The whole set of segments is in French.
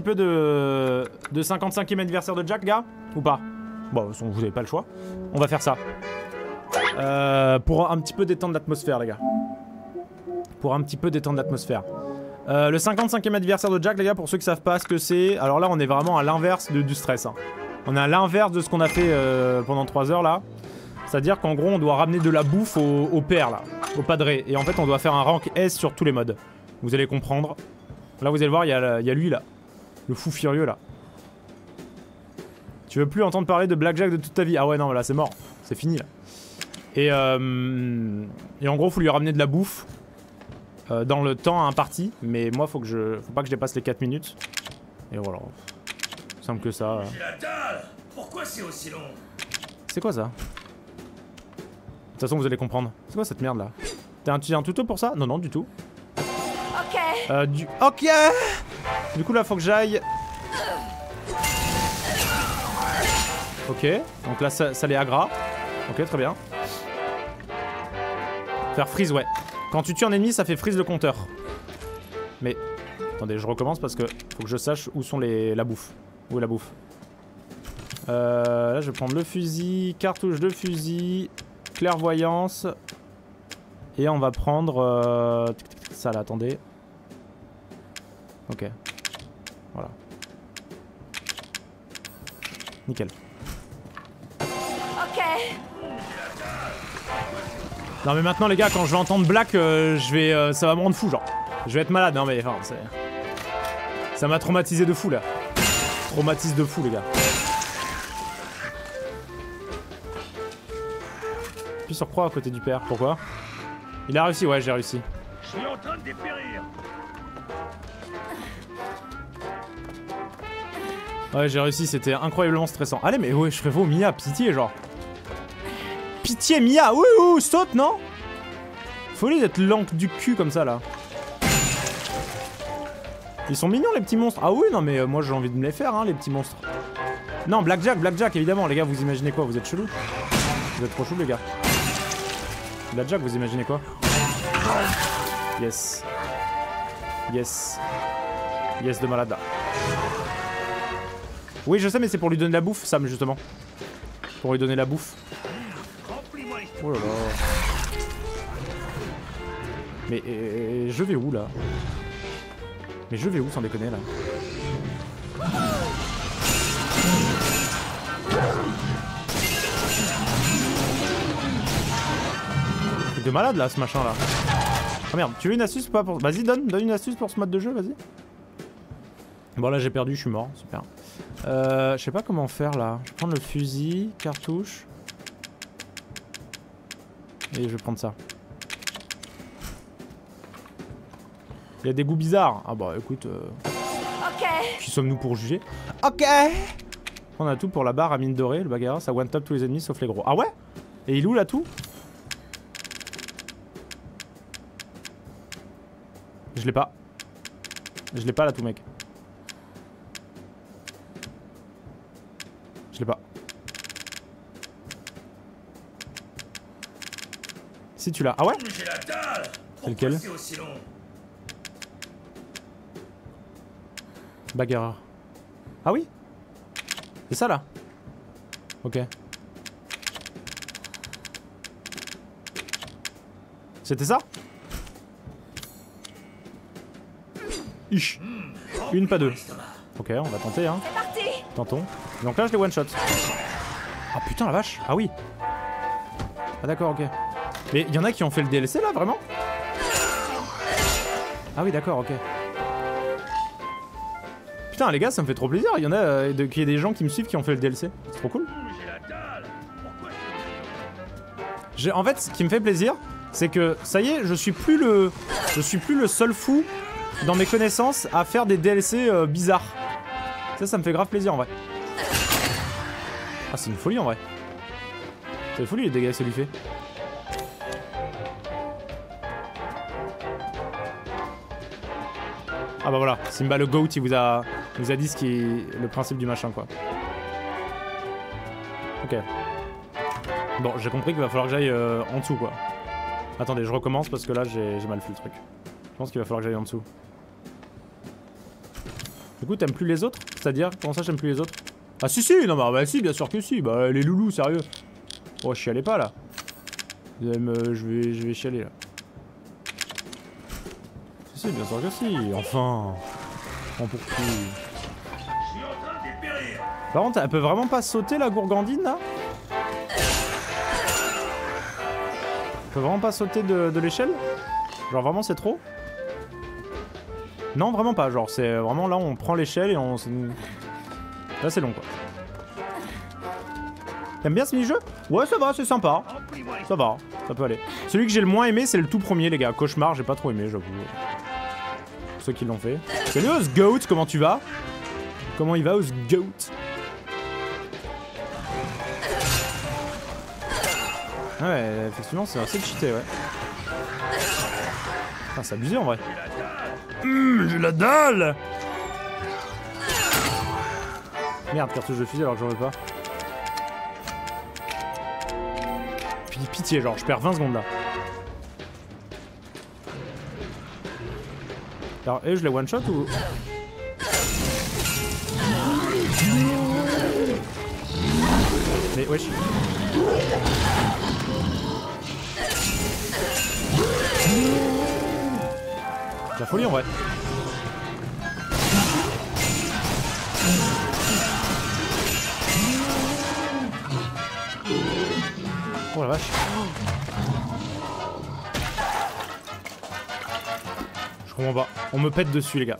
petit peu de, de 55e anniversaire de Jack, gars Ou pas? Bon, vous avez pas le choix. On va faire ça. Euh, pour un petit peu détendre l'atmosphère, les gars. Pour un petit peu détendre l'atmosphère. Euh, le 55e anniversaire de Jack, les gars, pour ceux qui savent pas ce que c'est. Alors là, on est vraiment à l'inverse du stress. hein. On est à l'inverse de ce qu'on a fait euh, pendant 3 heures là. C'est-à-dire qu'en gros, on doit ramener de la bouffe au, père là, au padré. Et en fait, on doit faire un rank S sur tous les modes. Vous allez comprendre. Là, vous allez voir, il y, y a lui là. Le fou furieux là. Tu veux plus entendre parler de Blackjack de toute ta vie Ah ouais, non, là, c'est mort. C'est fini là. Et, euh, et en gros, faut lui ramener de la bouffe euh, dans le temps imparti. Mais moi, faut que je, faut pas que je dépasse les 4 minutes. Et voilà. Simple que ça. Pourquoi c'est aussi long? C'est quoi ça? De toute façon, vous allez comprendre. C'est quoi cette merde là T'as un, un tuto pour ça? Non, non, du tout. Ok. Euh, du... Ok Du coup, là, faut que j'aille... Ok, donc là, ça, les agra. Ok, très bien. Faire freeze, ouais. Quand tu tues un ennemi, ça fait freeze le compteur. Mais... Attendez, je recommence parce que faut que je sache où sont les... la bouffe. Où est la bouffe euh, Là, je vais prendre le fusil, cartouche de fusil, clairvoyance... Et on va prendre... euh, Ça là, attendez. Ok. Voilà. Nickel. Ok. Non mais maintenant les gars, quand je vais entendre Black, euh, je vais, euh, ça va me rendre fou genre. Je vais être malade, non mais enfin, c'est... Ça m'a traumatisé de fou là. Traumatise de fou les gars. Puis sur croix à côté du père, pourquoi? Il a réussi, ouais j'ai réussi. Je suis en train de dépérir Ouais j'ai réussi, c'était incroyablement stressant. Allez mais ouais, je ferais Mia, pitié genre. Pitié Mia, oui oui, saute non? Folie d'être l'encre du cul comme ça là. Ils sont mignons les petits monstres. Ah oui non mais euh, moi j'ai envie de me les faire hein les petits monstres. Non Blackjack, Blackjack évidemment les gars vous imaginez quoi? Vous êtes chelou Vous êtes trop chelou les gars. Blackjack vous imaginez quoi? Yes. Yes. Yes de malade. Oui je sais mais c'est pour lui donner la bouffe Sam justement. Pour lui donner la bouffe. Oh là. Mais je vais où là? Mais je vais où sans déconner là? Truc de malade là ce machin là. Oh merde, tu veux une astuce ou pas pour... Vas-y donne, donne une astuce pour ce mode de jeu, vas-y. Bon là j'ai perdu, je suis mort, super. Euh, je sais pas comment faire là. Je vais prendre le fusil, cartouche. Et je vais prendre ça. Il y a des goûts bizarres. Ah bah écoute, euh, Ok. qui sommes-nous pour juger? Ok On a tout pour la barre à mine dorée, le bagarre, ça one-top tous les ennemis sauf les gros. Ah ouais? Et il est où là tout? Je l'ai pas. Je l'ai pas là tout mec. Je l'ai pas. Si tu l'as. Ah ouais lequel c'est long Bagarreur. Ah oui C'est ça là Ok. C'était ça Ich. Une, pas deux. Ok, on va tenter, hein. Tentons. Donc là, je les one shot. Ah putain, la vache. Ah oui. Ah d'accord, ok. Mais il y en a qui ont fait le DLC là, vraiment? Ah oui, d'accord, ok. Putain, les gars, ça me fait trop plaisir. Il y a euh, qu'il y ait des gens qui me suivent qui ont fait le DLC. C'est trop cool. En fait, ce qui me fait plaisir, c'est que ça y est, je suis plus le, je suis plus le seul fou dans mes connaissances à faire des DLC euh, bizarres. Ça, ça me fait grave plaisir en vrai. Ah, c'est une folie en vrai. C'est une folie les dégâts que ça lui fait. Ah bah voilà, Simba le GOAT, il vous a, vous a dit ce qui est le principe du machin quoi. Ok. Bon, j'ai compris qu'il va falloir que j'aille euh, en dessous, quoi. Attendez, je recommence parce que là, j'ai j'ai mal fait le truc. Je pense qu'il va falloir que j'aille en dessous. Du coup, t'aimes plus les autres? C'est-à-dire, comment ça, j'aime plus les autres? Ah si si, non bah, bah si, bien sûr que si, bah les loulous, sérieux. Oh, je chialais pas là. Je vais, je vais chialer là. Si si, bien sûr que si, enfin. Prends pour dépérir. Par contre, elle peut vraiment pas sauter la gourgandine là? Elle peut vraiment pas sauter de, de l'échelle? Genre vraiment c'est trop? Non vraiment pas, genre c'est vraiment là on prend l'échelle et on... c'est- Là c'est long quoi. T'aimes bien ce mini-jeu? Ouais ça va, c'est sympa. Ça va, ça peut aller. Celui que j'ai le moins aimé c'est le tout premier les gars. Cauchemar j'ai pas trop aimé j'avoue. Pour Ceux qui l'ont fait. Salut Osgoat, comment tu vas? Comment il va Osgoat Ouais, effectivement, c'est assez cheaté, ouais. Putain, c'est abusé en vrai. Hum, j'ai la dalle Merde, cartouche de fusil alors que j'en veux pas. Puis pitié, genre, je perds 20 secondes là. Alors, et je les one shot ou? Mais wesh. La folie en vrai. Oh la vache. Je comprends pas. On me pète dessus les gars.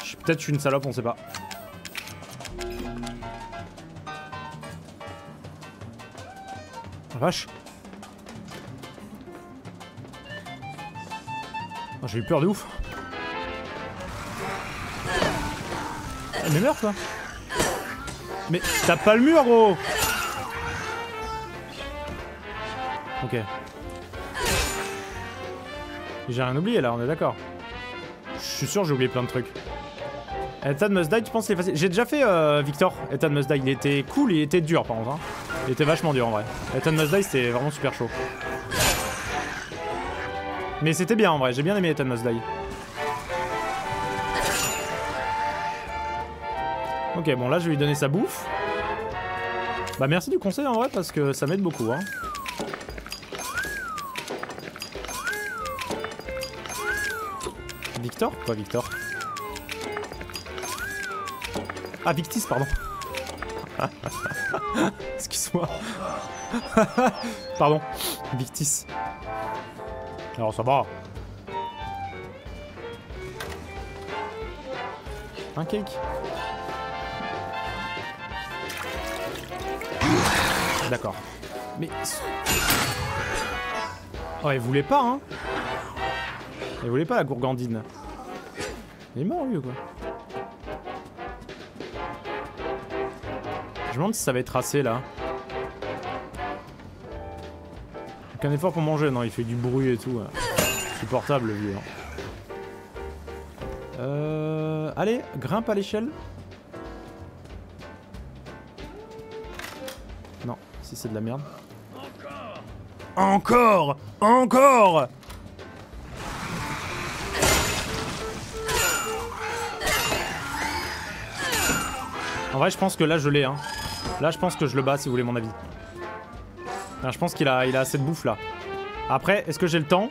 Je suis- Peut-être une salope, on sait pas. La vache. Oh, J'ai eu peur de ouf. Mais meurs toi Mais tape pas le mur gros J'ai rien oublié là, on est d'accord. Je suis sûr j'ai oublié plein de trucs. Ethan Must Die, tu penses c'est facile? J'ai déjà fait euh, Victor, Ethan Must Die. Il était cool, il était dur par contre. hein. Il était vachement dur en vrai. Ethan Must Die c'était vraiment super chaud. Mais c'était bien en vrai, j'ai bien aimé Ethan Must Die. Ok, bon là je vais lui donner sa bouffe. Bah merci du conseil en vrai parce que ça m'aide beaucoup. Hein. Victor Quoi Victor Ah Victis pardon. Excuse-moi. pardon. Victis. Alors ça va. Un cake. D'accord. Mais... Oh, elle voulait pas, hein Elle voulait pas la gourgandine. Il est mort, lui, ou quoi Je me demande si ça va être assez, là. Aucun effort pour manger, non, il fait du bruit et tout. Supportable, le vieux. hein. Euh... Allez, grimpe à l'échelle. Non, si c'est de la merde. Encore Encore En vrai, je pense que là, je l'ai. Hein. Là, je pense que je le bats, si vous voulez mon avis. Je pense qu'il a, il a assez de bouffe, là. Après, est-ce que j'ai le temps?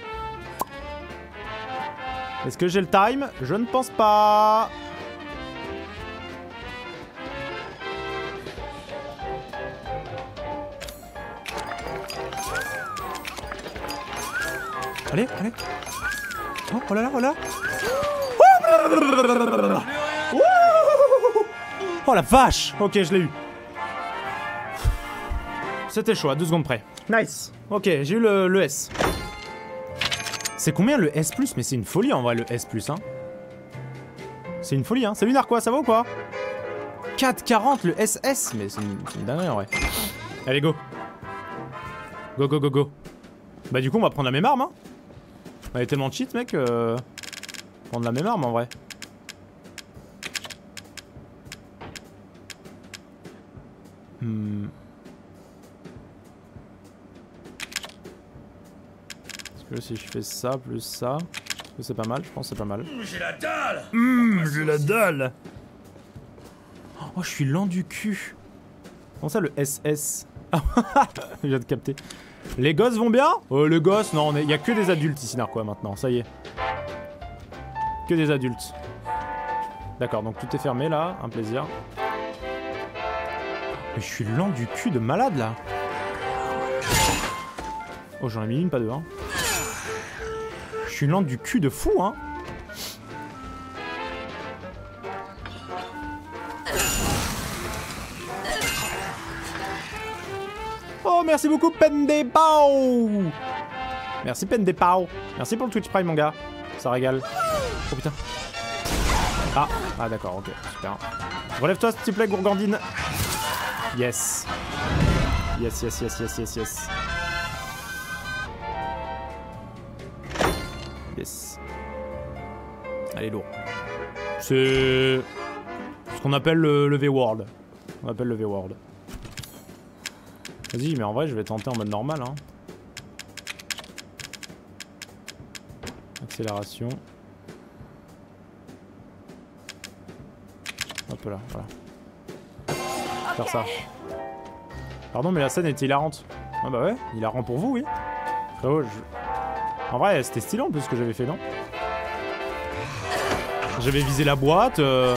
Est-ce que j'ai le time? Je ne pense pas. Allez, allez. Oh, oh là là, oh là. Oh, Oh la vache Ok, je l'ai eu. C'était chaud, à deux secondes près. Nice. Ok, j'ai eu le, le S. C'est combien le S+, mais c'est une folie en vrai le S+, hein. C'est une folie, hein. Salut Narquois, ça va ou quoi? 4,40 le SS Mais c'est une, c'est une dinguerie en vrai. Allez, go. Go, go, go, go. Bah du coup, on va prendre la même arme, hein. On est tellement cheat, mec. Euh... Prendre la même arme en vrai. Hmm. Est-ce que si je fais ça plus ça, est-ce que c'est pas mal? Je pense que c'est pas mal. J'ai la dalle Hum, j'ai la dalle Oh, je suis lent du cul. Comment ça, le SS Je viens de capter. Les gosses vont bien? Euh, Les gosses, non, il y a que des adultes ici, Narquois, maintenant, ça y est. Que des adultes. D'accord, donc tout est fermé, là, un plaisir. Mais je suis lent du cul de malade, là. Oh, j'en ai mis une, pas deux, hein. Je suis lent du cul de fou, hein. Oh, merci beaucoup, Pendepao Merci, Pendepao Merci pour le Twitch Prime, mon gars. Ça régale. Oh, putain. Ah, ah d'accord, ok, super. Relève-toi, s'il te plaît, Gourgandine. Yes. Yes, yes, yes, yes, yes, yes. Yes. Allez, lourd. C'est ce qu'on appelle le, V-World. On appelle le V-World. Vas-y, mais en vrai, je vais tenter en mode normal. Hein. Accélération. Hop là, voilà. Faire ça. Pardon, mais la scène était hilarante. Ah bah ouais, hilarant pour vous, oui. Frérot, je... En vrai, c'était stylé en plus ce que j'avais fait, non? J'avais visé la boîte. Euh...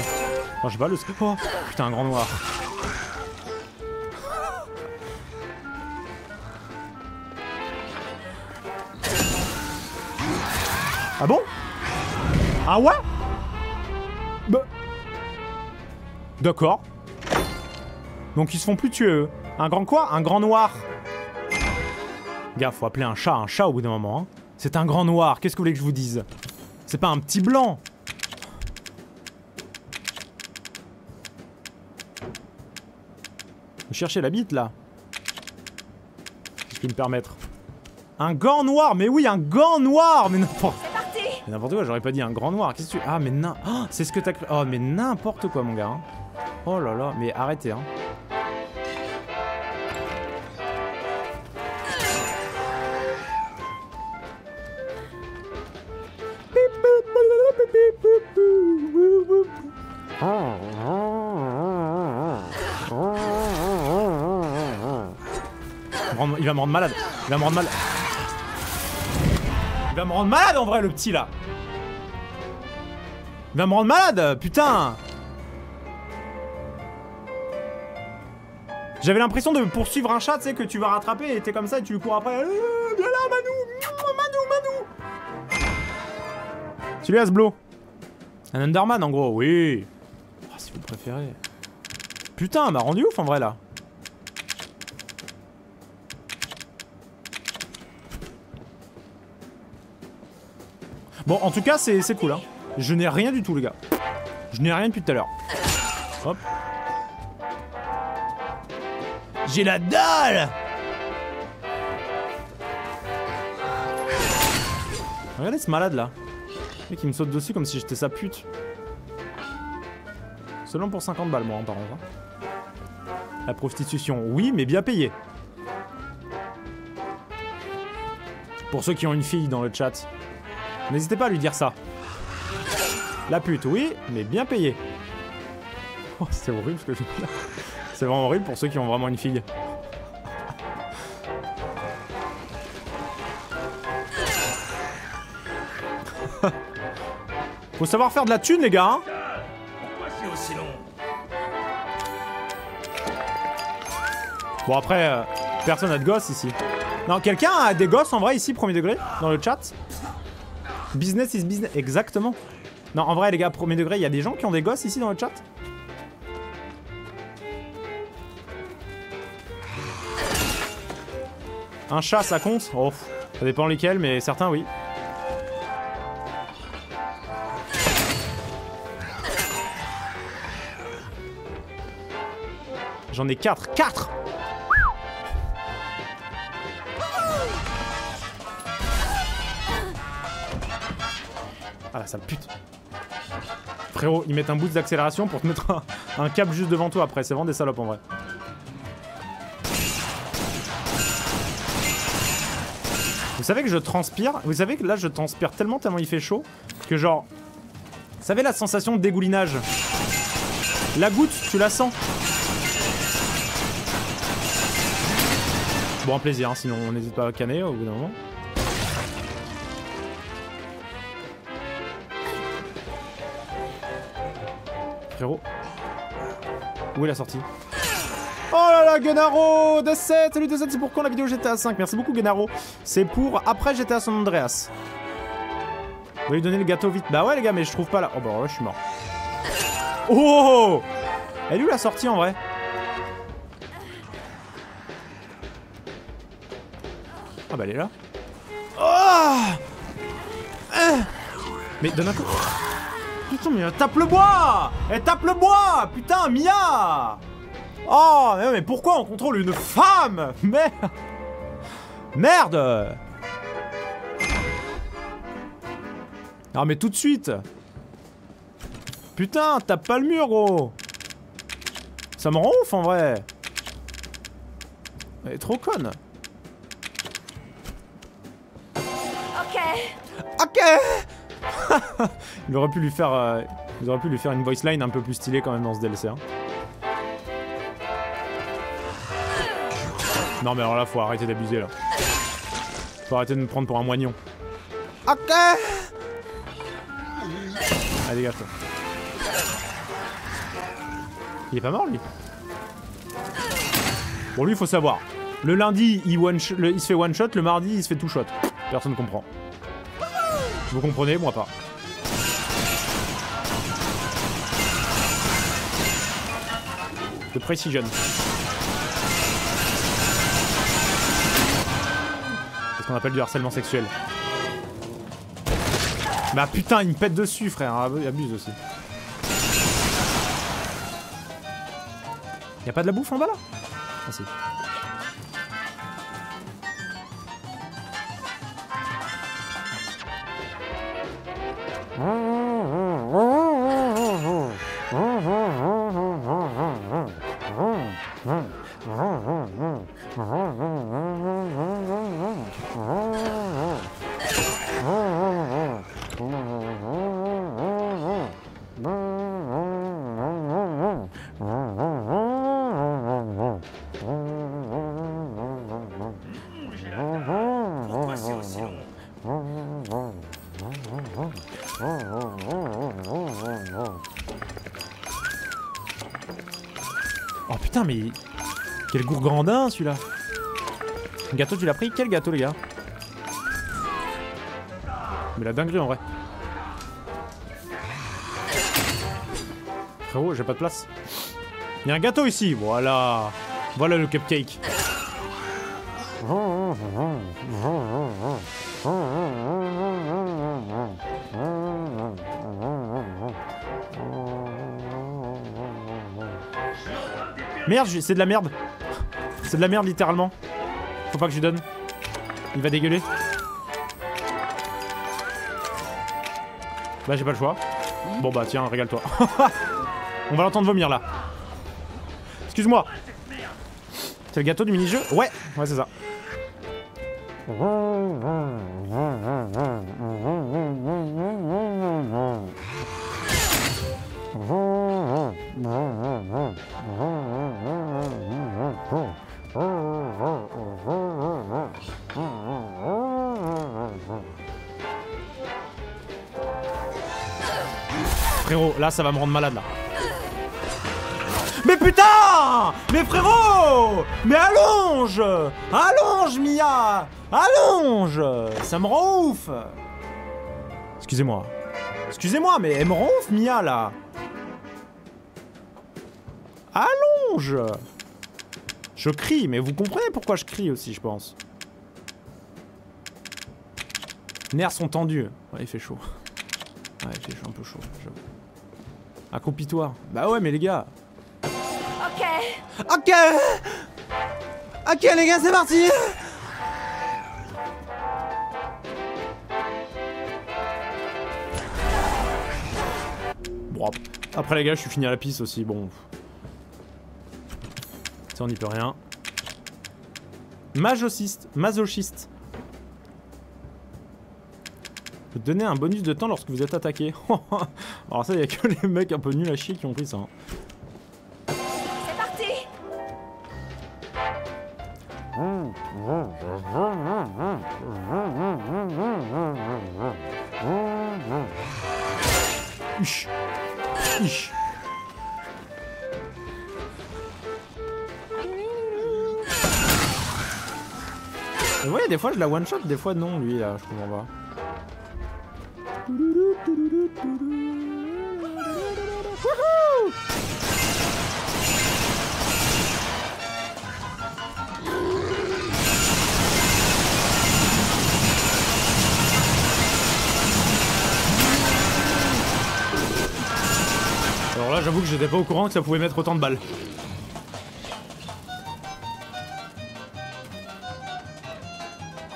Enfin, je sais pas, le... Oh, putain, un grand noir. Ah bon? Ah ouais? Bah... D'accord. Donc ils se font plus tuer eux. Un grand quoi? Un grand noir. Gars, faut appeler un chat un chat au bout d'un moment. Hein. C'est un grand noir, qu'est-ce que vous voulez que je vous dise? C'est pas un petit blanc. Vous cherchez la bite là? Si je peux me permettre? Un gant noir Mais oui, un gant noir Mais n'importe... Mais n'importe quoi, j'aurais pas dit un grand noir. Qu'est-ce que tu... Ah, mais non... Oh, c'est ce que t'as... Oh, mais n'importe quoi, mon gars. Hein. Oh là là, mais arrêtez, hein. Me rendre malade. Il va me rendre malade. Il va me rendre malade en vrai, le petit là. Il va me rendre malade, putain. J'avais l'impression de poursuivre un chat, tu sais, que tu vas rattraper et t'es comme ça et tu cours après. Euh, viens là, Manu Tu lui as ce blow. Un Underman en gros, oui. Oh, si vous préférez. Putain, m'a rendu ouf en vrai là. Bon, en tout cas, c'est cool. Hein. Je n'ai rien du tout, les gars. Je n'ai rien depuis tout à l'heure. Hop. J'ai la dalle Regardez ce malade là. Le mec il me saute dessus comme si j'étais sa pute. Seulement pour 50 balles moi en parlant. Hein. La prostitution, oui, mais bien payé. Pour ceux qui ont une fille dans le chat, n'hésitez pas à lui dire ça. La pute, oui, mais bien payé. Oh, c'est horrible ce que je. C'est vraiment horrible pour ceux qui ont vraiment une fille. Faut savoir faire de la thune, les gars. Hein bon, après, euh, personne n'a de gosses ici. Non, quelqu'un a des gosses en vrai ici, premier degré, dans le chat? Business is business. Exactement. Non, en vrai, les gars, premier degré, il y a des gens qui ont des gosses ici dans le chat Un chat, ça compte Oh, ça dépend lesquels, mais certains, oui. J'en ai 4. 4 Ah sale pute. Frérot, ils mettent un boost d'accélération pour te mettre un, un câble juste devant toi après. C'est vraiment des salopes en vrai. Vous savez que je transpire Vous savez que là je transpire tellement tellement il fait chaud que genre... Vous savez la sensation de dégoulinage? La goutte, tu la sens? Bon, un plaisir, hein, sinon on n'hésite pas à canner au bout d'un moment. Frérot. Où est la sortie Oh là là, Gennaro De 7 Salut De 7, c'est pour quand la vidéo GTA 5 Merci beaucoup, Gennaro. C'est pour après GTA San Andreas. Vous voulez lui donner le gâteau vite? Bah ouais, les gars, mais je trouve pas là. Oh bah ouais, je suis mort. Oh Elle est où la sortie en vrai? Ah bah elle est là. Oh. Mais donne un coup. Putain, mais tape le bois! Elle tape le bois! Putain, Mia! Oh, mais, mais pourquoi on contrôle une femme? Merde! Merde! Non mais tout de suite! Putain, tape pas le mur, gros! Ça me rend ouf, en vrai! Elle est trop conne! Ok. Ok Il aurait pu lui faire... euh, Ils auraient pu lui faire une voice line un peu plus stylée quand même dans ce DLC. Hein. Non mais alors là, faut arrêter d'abuser là. Faut arrêter de me prendre pour un moignon. Ok Allez dégage toi. Il est pas mort lui? Bon lui il faut savoir. Le lundi il, one sh- le- il se fait one shot, le mardi il se fait two shot. Personne comprend. Vous comprenez, moi pas. De precision. C'est ce qu'on appelle du harcèlement sexuel. Bah putain, il me pète dessus, frère. Ah, Il abuse aussi. Y'a pas de la bouffe en bas là? Ah si. Celui-là Gâteau, tu l'as pris Quel gâteau, les gars Mais la dinguerie en vrai. Frérot, j'ai pas de place. Il y a un gâteau ici, voilà. Voilà le cupcake. Merde, c'est de la merde. C'est de la merde littéralement. Faut pas que je lui donne. Il va dégueuler. Bah j'ai pas le choix. Bon bah tiens, régale-toi. On va l'entendre vomir là. Excuse-moi. C'est le gâteau du mini-jeu? Ouais, ouais c'est ça. Là ça va me rendre malade là. Mais putain Mais frérot Mais allonge Allonge Mia Allonge Ça me rend ouf Excusez-moi. Excusez-moi, mais elle me rend ouf Mia là Allonge Je crie, mais vous comprenez pourquoi je crie aussi, je pense. Nerfs sont tendus. Ouais, il fait chaud. Ouais, il fait un peu chaud. Accroupis-toi. Bah ouais, mais les gars. Ok. Ok Ok les gars, c'est parti Bon, ap- après les gars, je suis fini à la piste aussi, bon. Ça, on n'y peut rien. Masochiste. Masochiste. Donnez un bonus de temps lorsque vous êtes attaqué. Alors ça, il a que les mecs un peu nuls à chier qui ont pris ça. Hein. C'est parti Uch. Uch. Vous voyez, des fois je la one-shot, des fois non, lui, là, je comprends pas. Alors là, j'avoue que j'étais pas au courant que ça pouvait mettre autant de balles.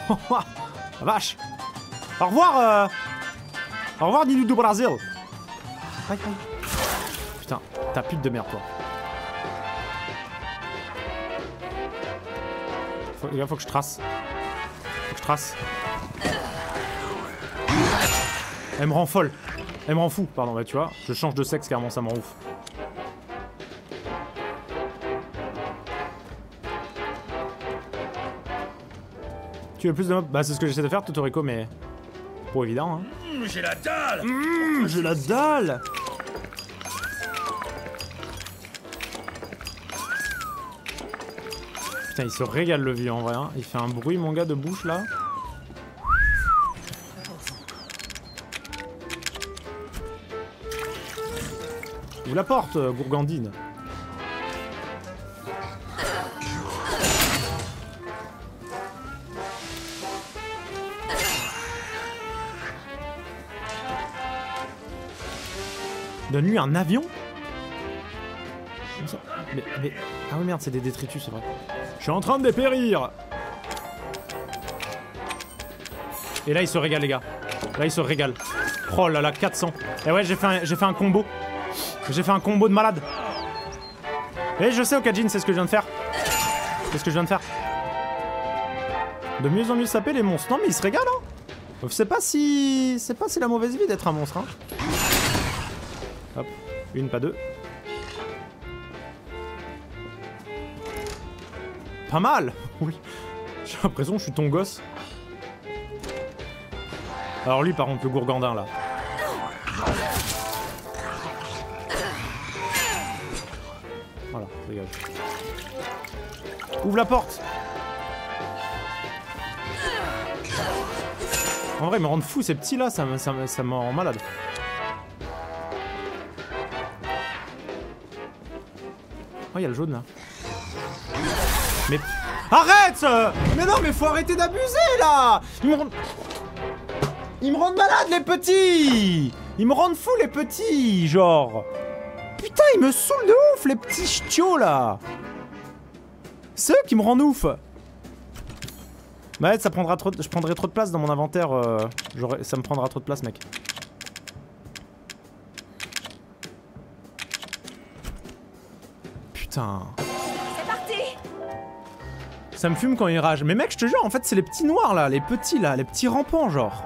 La vache Au revoir euh... Au revoir Ninu do Brasil Aïe, aïe. Putain, t'as pute de merde toi. Faut, gars, faut que je trace. Faut que je trace. Elle me rend folle. Elle me rend fou, pardon, bah tu vois. Je change de sexe carrément, ça me rend ouf. Tu veux plus de mobs? Bah c'est ce que j'essaie de faire, Totorico, mais... Pas évident, hein. Hum, J'ai la dalle Mmh, j'ai la dalle Putain, il se régale le vieux en vrai. Hein. Il fait un bruit, mon gars, de bouche là. Ouvre la porte, euh, gourgandine. Donne-lui un avion mais, mais... Ah oui merde, c'est des détritus, c'est vrai. Je suis en train de dépérir Et là, il se régale, les gars. Là, il se régale. Oh là là, 400. Et ouais, j'ai fait, un- fait un combo. J'ai fait un combo de malade. Et je sais, Okajin, c'est ce que je viens de faire. C'est ce que je viens de faire. De mieux en mieux saper les monstres. Non, mais il se régale, hein. C'est pas si... C'est pas si la mauvaise vie d'être un monstre, hein. Hop, une, pas deux. Pas mal Oui. J'ai l'impression que je suis ton gosse. Alors lui, par contre, le gourgandin, là. Voilà, dégage. Ouvre la porte En vrai, ils me rendent fou ces petits là, ça ça ça me rend malade. Il y a le jaune là. Mais. Arrête Mais non, mais faut arrêter d'abuser là Ils me rendent. Malade les petits Ils me rendent fou les petits, genre. Putain, ils me saoulent de ouf les petits ch'tios là C'est eux qui me rendent ouf Bah, ça prendra trop de... place dans mon inventaire. euh, Ça me prendra trop de place, mec. Putain. C'est parti Ça me fume quand il rage. Mais mec, je te jure, en fait, c'est les petits noirs là, les petits là, les petits rampants, genre.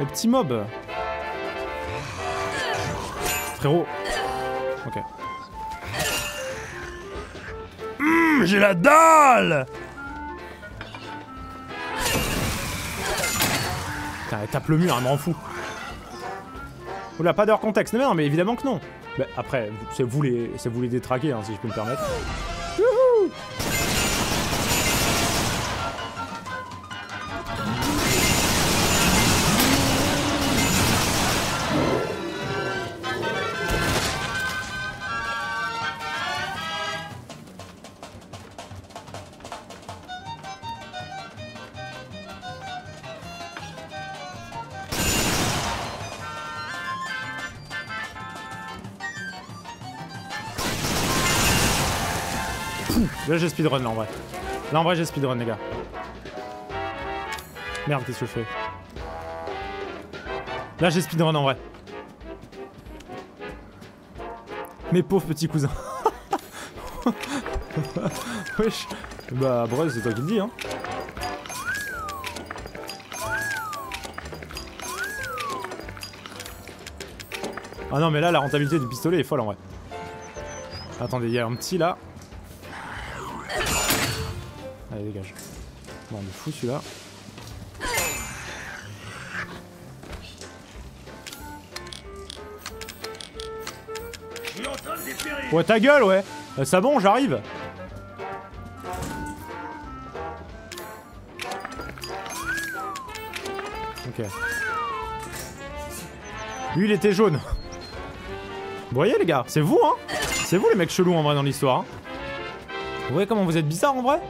Les petits mobs. Frérot. Ok. Hum, j'ai la dalle Putain, elle tape le mur, elle m'en fout. Oula, pas d'heure contexte. Mais non, mais évidemment que non. Bah, après, c'est vous les, c'est vous les détraquer, hein, si je peux me permettre. Là j'ai speedrun là en vrai. Là en vrai j'ai speedrun les gars. Merde qu'est-ce que je fais? Là j'ai speedrun en vrai. Mes pauvres petits cousins. Wesh. Bah Brez c'est toi qui le dis hein. Ah non mais là la rentabilité du pistolet est folle en vrai. Attendez, il y a un petit là. Dégage. Bon, on est fou celui-là. Ouais, ta gueule, ouais. Euh, ça bon, j'arrive. Ok. Lui, il était jaune. Vous voyez, les gars, c'est vous, hein C'est vous, les mecs chelous, en vrai, dans l'histoire. hein. Vous voyez comment vous êtes bizarres, en vrai?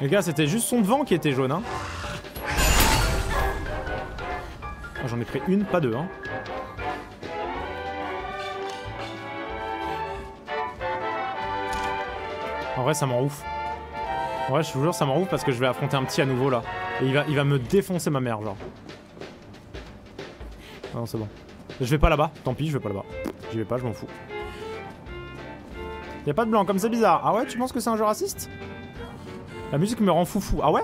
Les gars, c'était juste son devant qui était jaune, hein. Ah, J'en ai pris une, pas deux, hein. En vrai, ça m'en ouf. En vrai, je vous jure, ça m'en ouf parce que je vais affronter un petit à nouveau là. Et il va, il va me défoncer ma mère, genre. Ah non, c'est bon. Je vais pas là-bas, tant pis, je vais pas là-bas. J'y vais pas, je m'en fous. Y'a pas de blanc, comme c'est bizarre. Ah ouais, tu penses que c'est un jeu raciste? La musique me rend foufou. Ah ouais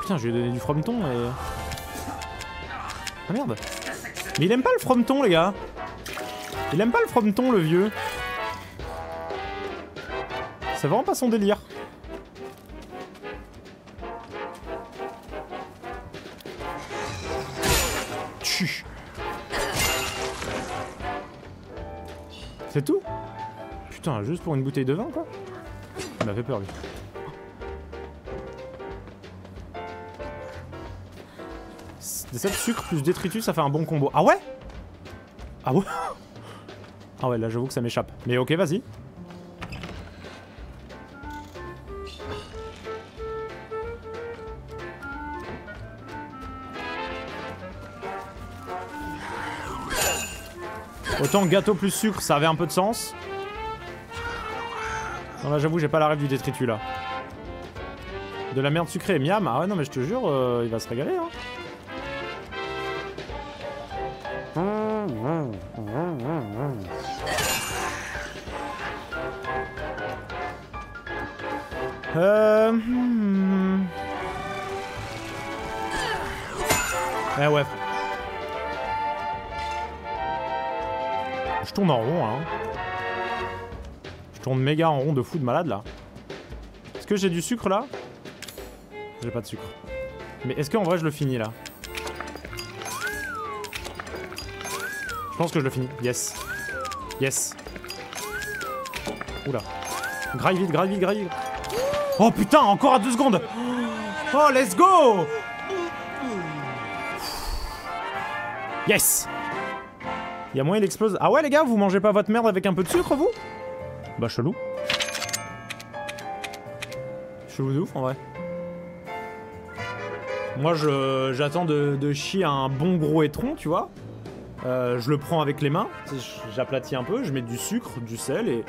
Putain, je lui ai donné du frometon et... Ah merde Mais il aime pas le frometon, les gars Il aime pas le frometon, le vieux C'est vraiment pas son délire. C'est tout Putain, juste pour une bouteille de vin, quoi Il m'a fait peur, lui. Des 7 sucres plus détritus, ça fait un bon combo. Ah ouais Ah ouais Ah ouais, là j'avoue que ça m'échappe. Mais ok, vas-y. Autant gâteau plus sucre, ça avait un peu de sens. Non là j'avoue j'ai pas la rêve du détritus là. De la merde sucrée, miam. Ah ouais non mais je te jure, euh, il va se régaler hein. Je tourne en rond, hein. Je tourne méga en rond de fou de malade, là. Est-ce que j'ai du sucre, là? J'ai pas de sucre. Mais est-ce qu'en vrai, je le finis, là? Je pense que je le finis. Yes. Yes. Oula. Graille vite, graille. Oh putain, encore à deux secondes Oh, let's go Yes Il y a moyen il explose. Ah ouais les gars, vous mangez pas votre merde avec un peu de sucre vous? Bah chelou. Chelou de ouf en vrai. Moi je j'attends de, de chier un bon gros étron, tu vois. Euh, je le prends avec les mains, j'aplatis un peu, je mets du sucre, du sel et...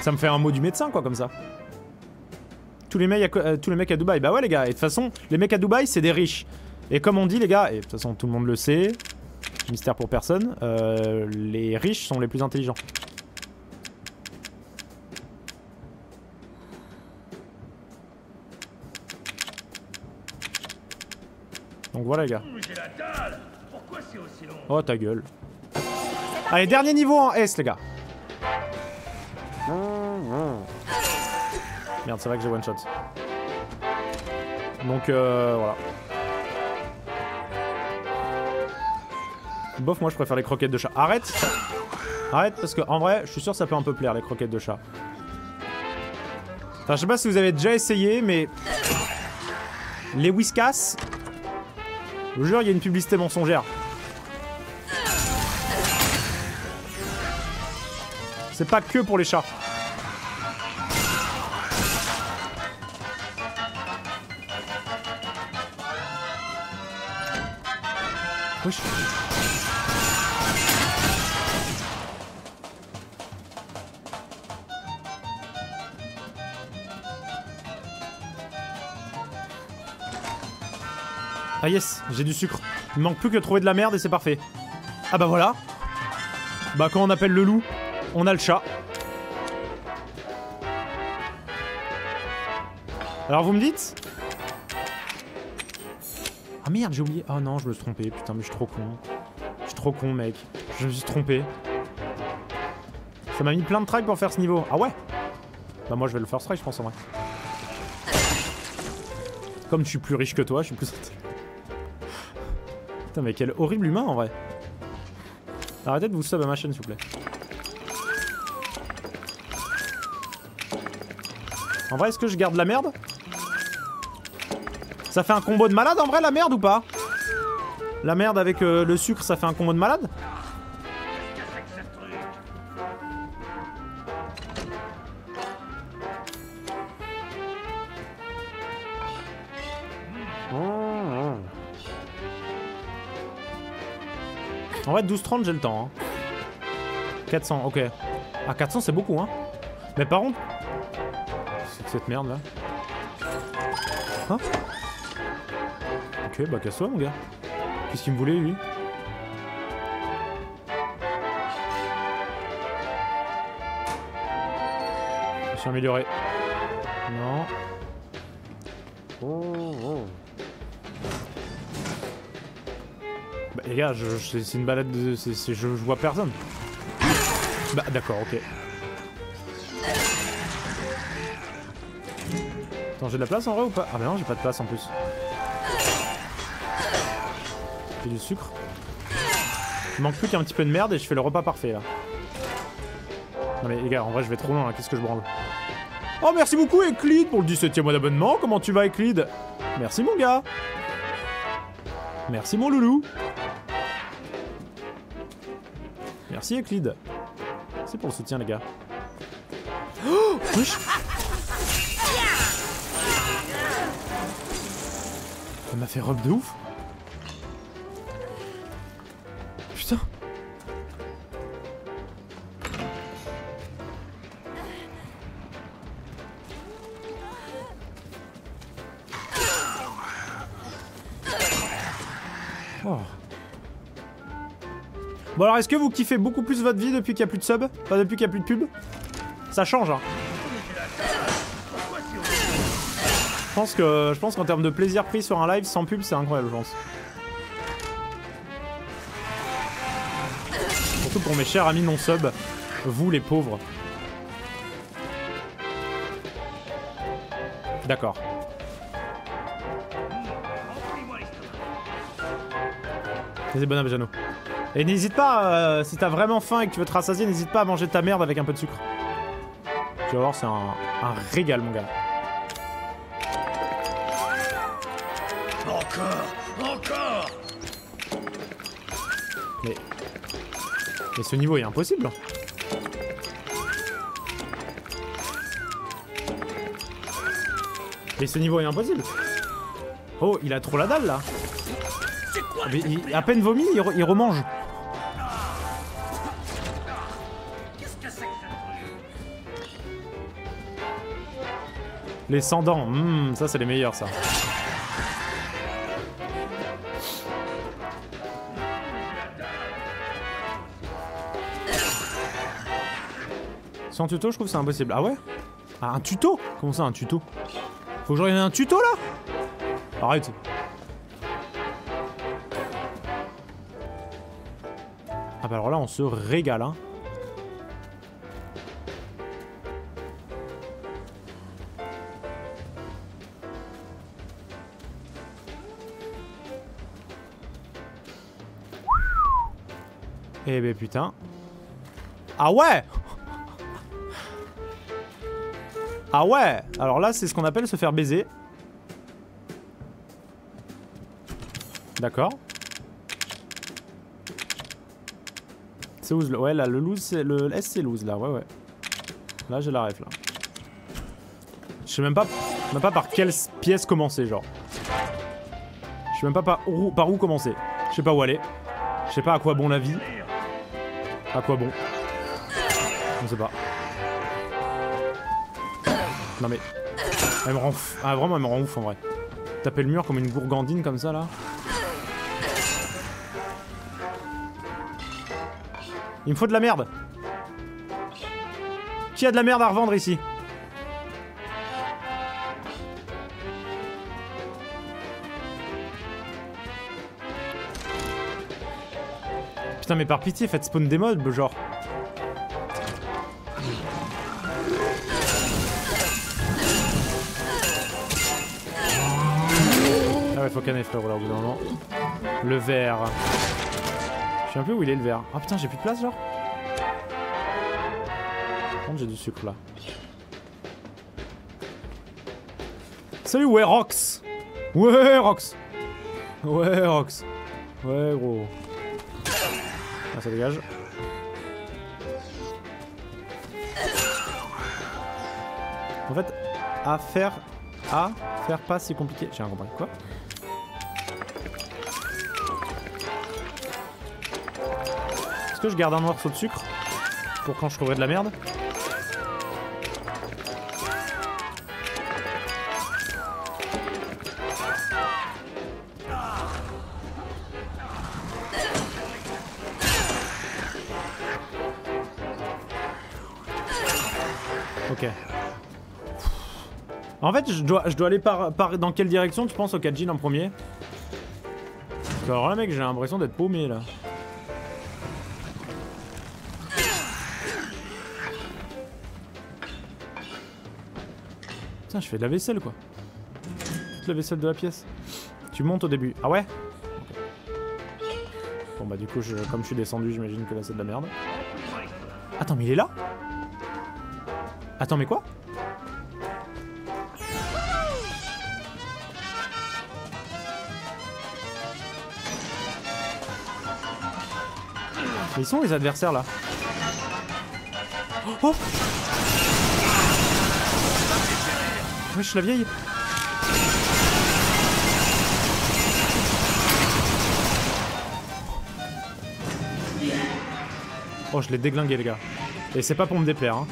Ça me fait un mot du médecin quoi comme ça. Tous les, mecs à, euh, tous les mecs à Dubaï, bah ouais les gars, et de toute façon, les mecs à Dubaï c'est des riches. Et comme on dit les gars, et de toute façon tout le monde le sait, mystère pour personne, euh, les riches sont les plus intelligents. Donc voilà les gars. Oh ta gueule. Allez, dernier niveau en S les gars. Merde, c'est vrai que j'ai one shot. Donc euh, voilà. Bof, moi je préfère les croquettes de chat. Arrête Arrête parce que en vrai, je suis sûr que ça peut un peu plaire les croquettes de chat. Enfin, je sais pas si vous avez déjà essayé, mais les Whiskas, je vous jure, il y a une publicité mensongère. C'est pas que pour les chats. Wesh. Ah yes, j'ai du sucre. Il manque plus que de trouver de la merde et c'est parfait. Ah bah voilà. Bah quand on appelle le loup, on a le chat. Alors vous me dites Ah merde, j'ai oublié. Oh non, je me suis trompé. Putain, mais je suis trop con. Je suis trop con, mec. Je me suis trompé. Ça m'a mis plein de try pour faire ce niveau. Ah ouais Bah moi, je vais le first try, je pense, en vrai. Comme je suis plus riche que toi, je suis plus... Putain, mais quel horrible humain, en vrai. Arrêtez de vous sub à ma chaîne, s'il vous plaît. En vrai, est-ce que je garde la merde? Ça fait un combo de malade en vrai la merde ou pas? La merde avec euh, le sucre, ça fait un combo de malade? Vrai, 12-30, j'ai le temps. Hein. 400, ok. Ah, 400, c'est beaucoup, hein. Mais par contre... C'est cette merde, là Hein? Ok, bah casse-toi, mon gars. Qu'est-ce qu'il me voulait, lui? Je suis amélioré. Bah les gars, je, c'est une balade de... je, vois personne. Bah d'accord, ok. Attends, j'ai de la place en vrai ou pas? Ah bah non, j'ai pas de place en plus. J'ai du sucre. Il manque plus qu'un petit peu de merde et je fais le repas parfait là. Non mais les gars, en vrai je vais trop loin là, qu'est-ce que je branle? Oh merci beaucoup Euclide pour le 17ème mois d'abonnement, comment tu vas Euclide Merci mon gars Merci mon loulou Merci Euclide Merci pour le soutien les gars. Oh. Elle m'a fait robe de ouf Alors est-ce que vous kiffez beaucoup plus votre vie depuis qu'il n'y a plus de sub? Enfin depuis qu'il n'y a plus de pub? Ça change hein Je pense qu'en termes de plaisir pris sur un live sans pub c'est incroyable je pense. Surtout pour mes chers amis non sub, vous les pauvres. D'accord. C'est bon Jano. Et n'hésite pas, euh, si t'as vraiment faim et que tu veux te rassasier, n'hésite pas à manger ta merde avec un peu de sucre. Tu vas voir, c'est un, un régal, mon gars. Encore Encore Mais. Mais ce niveau est impossible. Mais ce niveau est impossible. Oh, il a trop la dalle là. Mais il- à peine vomi, il, re- il remange. Les hmm, ça c'est les meilleurs ça. Sans tuto, je trouve c'est impossible. Ah ouais? Ah, un tuto? Comment ça, un tuto? Faut que regarde un tuto là? Arrête. Ah bah alors là, on se régale, hein. Eh ben putain. Ah ouais Ah ouais Alors là, c'est ce qu'on appelle se faire baiser. D'accord. C'est le... Ouais, là, le loose, c'est... Le S, c'est loose, là. Ouais, ouais. Là, j'ai la ref, là. Je sais même pas... Par quelle pièce commencer, genre. Je sais même pas par où commencer. Je sais pas où aller. Je sais pas à quoi bon la vie. À quoi bon On sait pas. Non mais... Elle me rend. Ah vraiment elle me rend ouf en vrai. Taper le mur comme une gourgandine comme ça là. Il me faut de la merde. Qui a de la merde à revendre ici? Putain, mais par pitié, faites spawn des mobs, genre. Ah ouais, faut canner, frérot, là, au bout d'un moment. Le verre. Je sais un peu où il est, le verre. Ah putain, j'ai plus de place, genre Par contre, j'ai du sucre, là. Salut, ouais, Rox Ouais, Rox Ouais, Rox Ouais, gros. Ah, ça dégage. En fait, à faire... À faire pas, c'est compliqué. J'ai rien compris. Quoi? Est-ce que je garde un morceau de sucre Pour quand je trouverai de la merde? Ok. En fait, je dois, je dois aller par, par- Dans quelle direction tu penses au Kajin en premier alors là, mec, j'ai l'impression d'être paumé là. Putain, je fais de la vaisselle quoi. La vaisselle de la pièce. Tu montes au début. Ah ouais Bon bah du coup, je- comme je suis descendu, j'imagine que là c'est de la merde. Attends, mais il est là Attends, mais quoi ils sont les adversaires là Oh Wesh la vieille Oh je l'ai déglingué les gars. Et c'est pas pour me déplaire hein.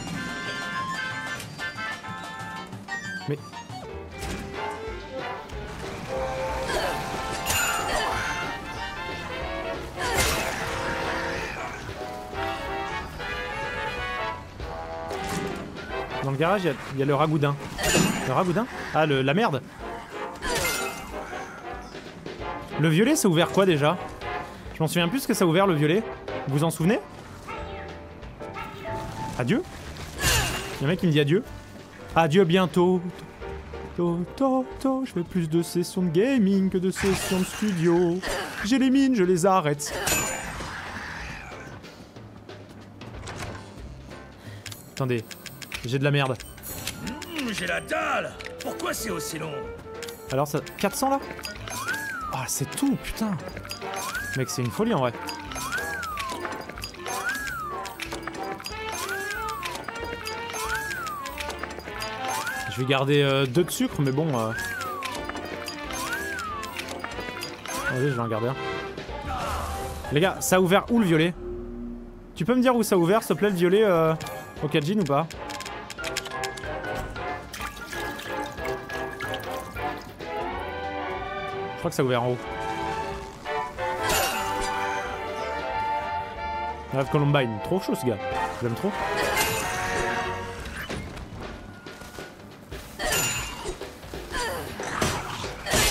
Il y a- le ragoudin. Le ragoudin Ah, le, la merde Le violet, ça a ouvert quoi déjà? Je m'en souviens plus ce que ça a ouvert le violet. Vous vous en souvenez? Adieu? Il y a un mec qui me dit adieu. Adieu bientôt. Tôt, tôt, tôt, je fais plus de sessions de gaming que de sessions de studio. J'ai les mines, je les arrête. Attendez, j'ai de la merde. Hum, J'ai la dalle Pourquoi c'est aussi long Alors ça... 400 là Ah c'est tout, putain Mec c'est une folie en vrai. Je vais garder euh, deux de sucre mais bon... Euh... Vas-y je vais en garder un. Les gars, ça a ouvert où le violet? Tu peux me dire où ça a ouvert s'il te plaît le violet euh, au Kajin ou pas? Crois que ça a ouvert en haut. Rêve Columbine, trop chaud ce gars. J'aime trop.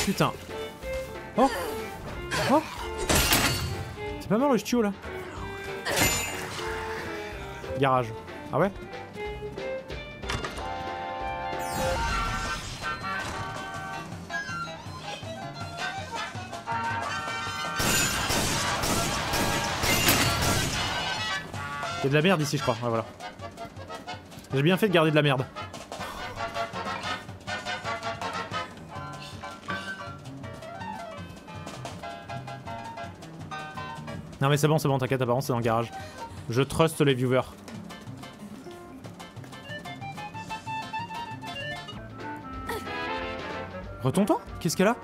Putain. Oh Oh C'est pas mal le studio là? Garage. Ah ouais? Il de la merde ici, je crois. Ouais, voilà. J'ai bien fait de garder de la merde. Non mais c'est bon, c'est bon, t'inquiète, apparemment c'est dans le garage. Je trust les viewers. Retourne-toi Qu'est-ce qu'elle a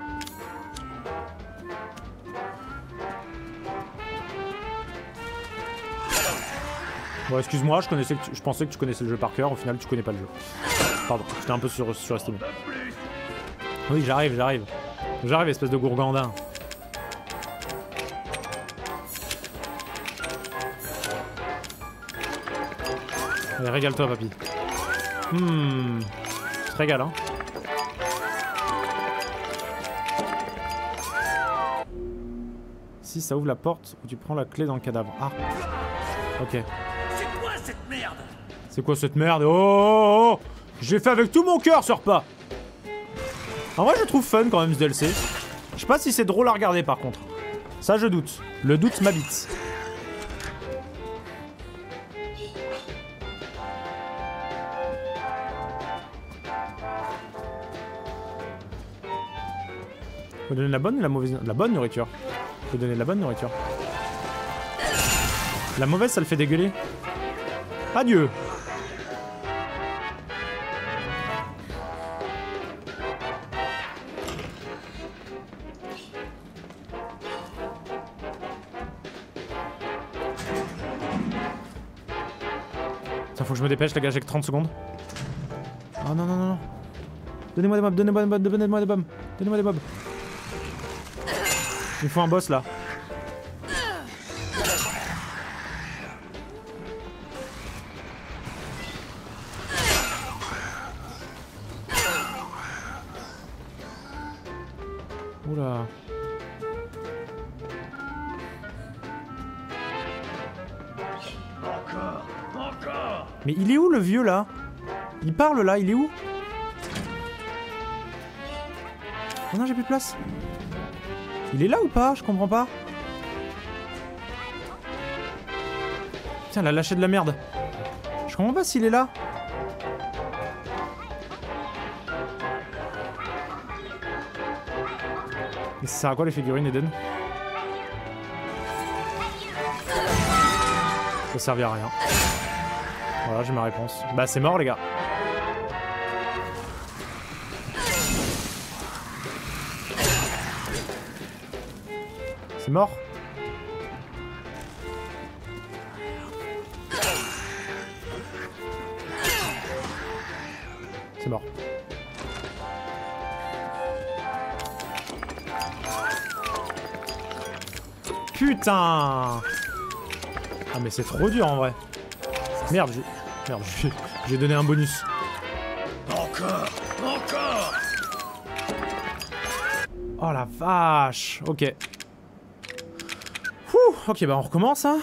Bon, excuse-moi, je, pensais que tu connaissais le jeu par cœur, au final tu connais pas le jeu. Pardon, j'étais un peu sur, surestimé. Oui, j'arrive, j'arrive. J'arrive, espèce de gourgandin. Allez, régale-toi, papy. Hmm. Tu te hein. Si ça ouvre la porte où tu prends la clé dans le cadavre. Ah. Ok. C'est quoi cette merde? Oh, oh, oh J'ai fait avec tout mon cœur ce repas En vrai, je trouve fun quand même ce DLC. Je sais pas si c'est drôle à regarder par contre. Ça, je doute. Le doute m'habite. Faut donner la bonne ou la mauvaise La bonne nourriture. Faut donner la bonne nourriture. La mauvaise, ça le fait dégueuler. Adieu je me dépêche, les gars, j'ai que 30 secondes. Oh non, non, non, non. Donnez-moi des mobs, donnez-moi des mobs, donnez-moi des mobs. Donnez-moi des mobs. Il faut un boss là. Le vieux là Il parle là, il est où Oh non, j'ai plus de place. Il est là ou pas? Je comprends pas. Tiens, il a lâché de la merde. Je comprends pas s'il est là. Mais ça sert à quoi les figurines, Eden? Ça servit à rien. Voilà, j'ai ma réponse. Bah, c'est mort, les gars. C'est mort C'est mort. Putain Ah mais c'est trop dur en vrai. Merde. Merde, j'ai- donné un bonus. Encore Encore Oh la vache Ok. Ouh, ok, bah on recommence, hein.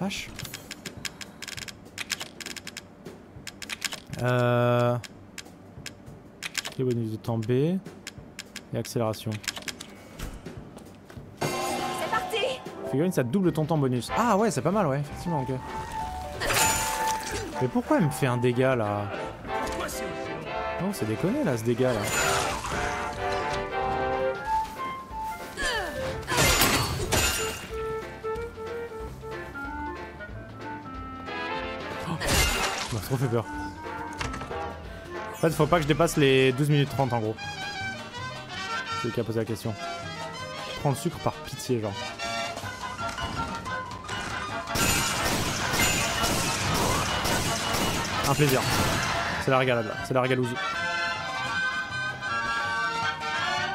Vache. Euh... Les bonus de temps B. Et accélération. C'est parti Figurine, ça double ton temps bonus. Ah ouais, c'est pas mal, ouais, effectivement, ok. Mais pourquoi elle me fait un dégât, là Pourquoi c'est déconné, là, ce dégât, là. Oh, m'a trop fait peur. En fait, faut pas que je dépasse les 12 minutes 30 en gros. C'est lui qui a posé la question. Prends le sucre par pitié, genre. Un plaisir. C'est la régalade là, c'est la régalouse.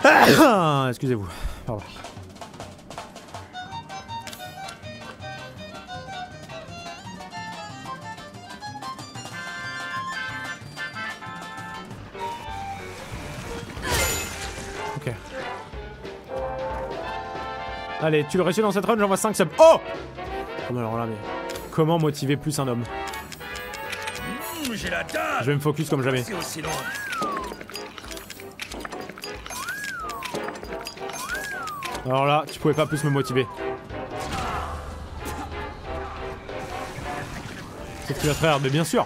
Ah, Excusez-vous, pardon. Ok. Allez, tu le réussis dans cette run, j'envoie 5 subs. Oh mais... Comment motiver plus un homme? Je vais me focus comme jamais. Alors là, tu pouvais pas plus me motiver. C'est ce que tu vas faire, mais bien sûr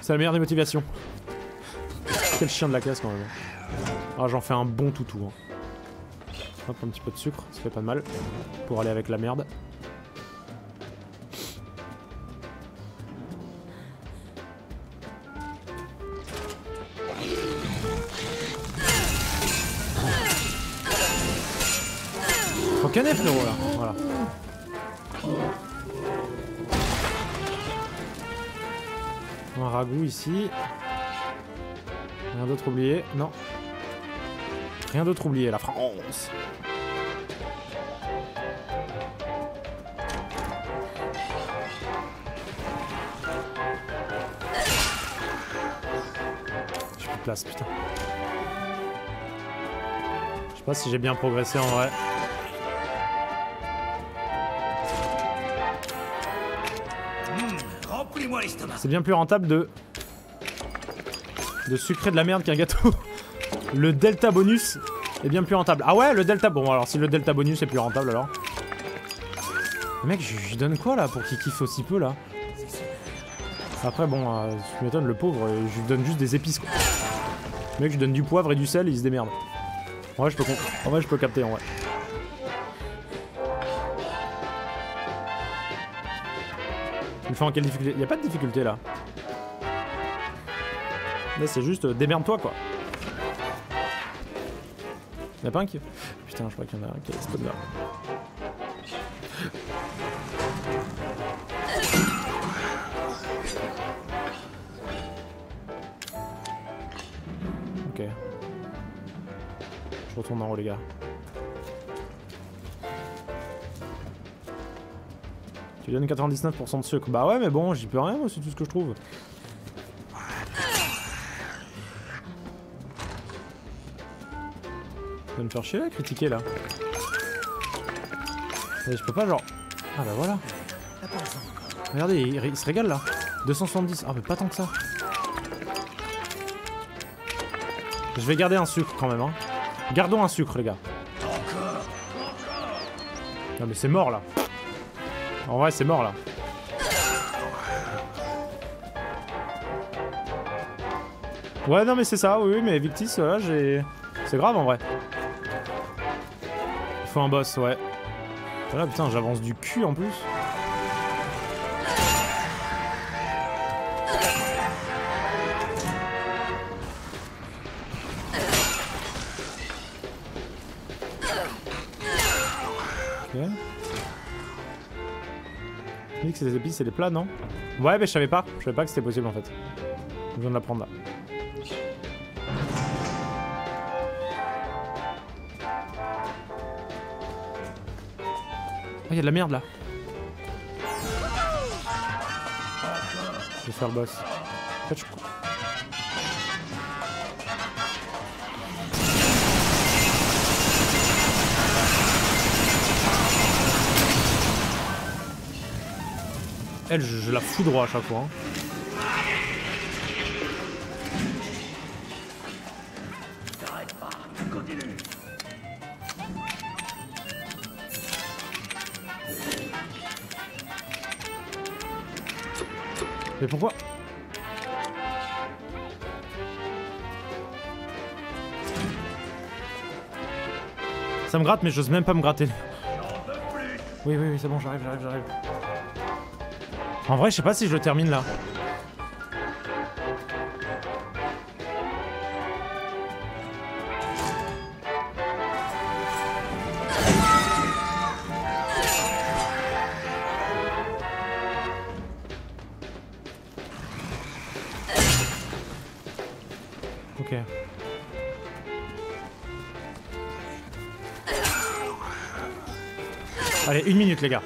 C'est la meilleure des motivations. Quel chien de la classe quand même. Ah, j'en fais un bon toutou. Hein. Hop, un petit peu de sucre, ça fait pas de mal. Pour aller avec la merde. Canner frérot là, voilà. Un ragoût ici. Rien d'autre oublié, non. Rien d'autre oublié, la France. J'ai plus de place, putain. sais pas si j'ai bien progressé en vrai. C'est bien plus rentable de... De sucrer de la merde qu'un gâteau. Le delta bonus est bien plus rentable. Ah ouais, le delta... Bon, alors si le delta bonus est plus rentable, alors... Mec, je je lui donne quoi, là, pour qu'il kiffe aussi peu, là? Après, bon, euh, tu m'étonnes, le pauvre, euh, je lui donne juste des épices, quoi. Mec, je lui donne du poivre et du sel, il se démerde. En vrai, je peux, en vrai, je peux capter, en vrai. Il fait en quelle difficulté? Y a pas de difficulté, là. Là, c'est juste, euh, démerde-toi, quoi. Y'a pas un qui... Putain, je crois qu'il y en a un qui est spot là. Ok. Je retourne en haut, les gars. Tu donnes 99% de sucre. Bah ouais, mais bon, j'y peux rien, moi, c'est tout ce que je trouve. Vas me faire chier là, critiquer là. Mais je peux pas genre. Ah bah voilà. Regardez, il, il se régale là. 270. Ah mais pas tant que ça. Je vais garder un sucre quand même hein. Gardons un sucre les gars. Non mais c'est mort là. En vrai c'est mort là. Ouais non mais c'est ça, oui, mais Victis là j'ai... C'est grave en vrai. Il faut un boss, ouais. Voilà, putain, j'avance du cul en plus. Que c'est des épices et des plats, non Ouais, mais je savais pas. Je savais pas que c'était possible en fait. Je viens de l'apprendre là. Ah, y a de la merde là. Je vais faire le boss. En fait, je... Elle, je, la fous droit à chaque fois. hein. Mais pourquoi? Ça me gratte, mais j'ose même pas me gratter. Oui, oui, oui, c'est bon, j'arrive, j'arrive, j'arrive. En vrai, je sais pas si je le termine là. Allez, une minute les gars.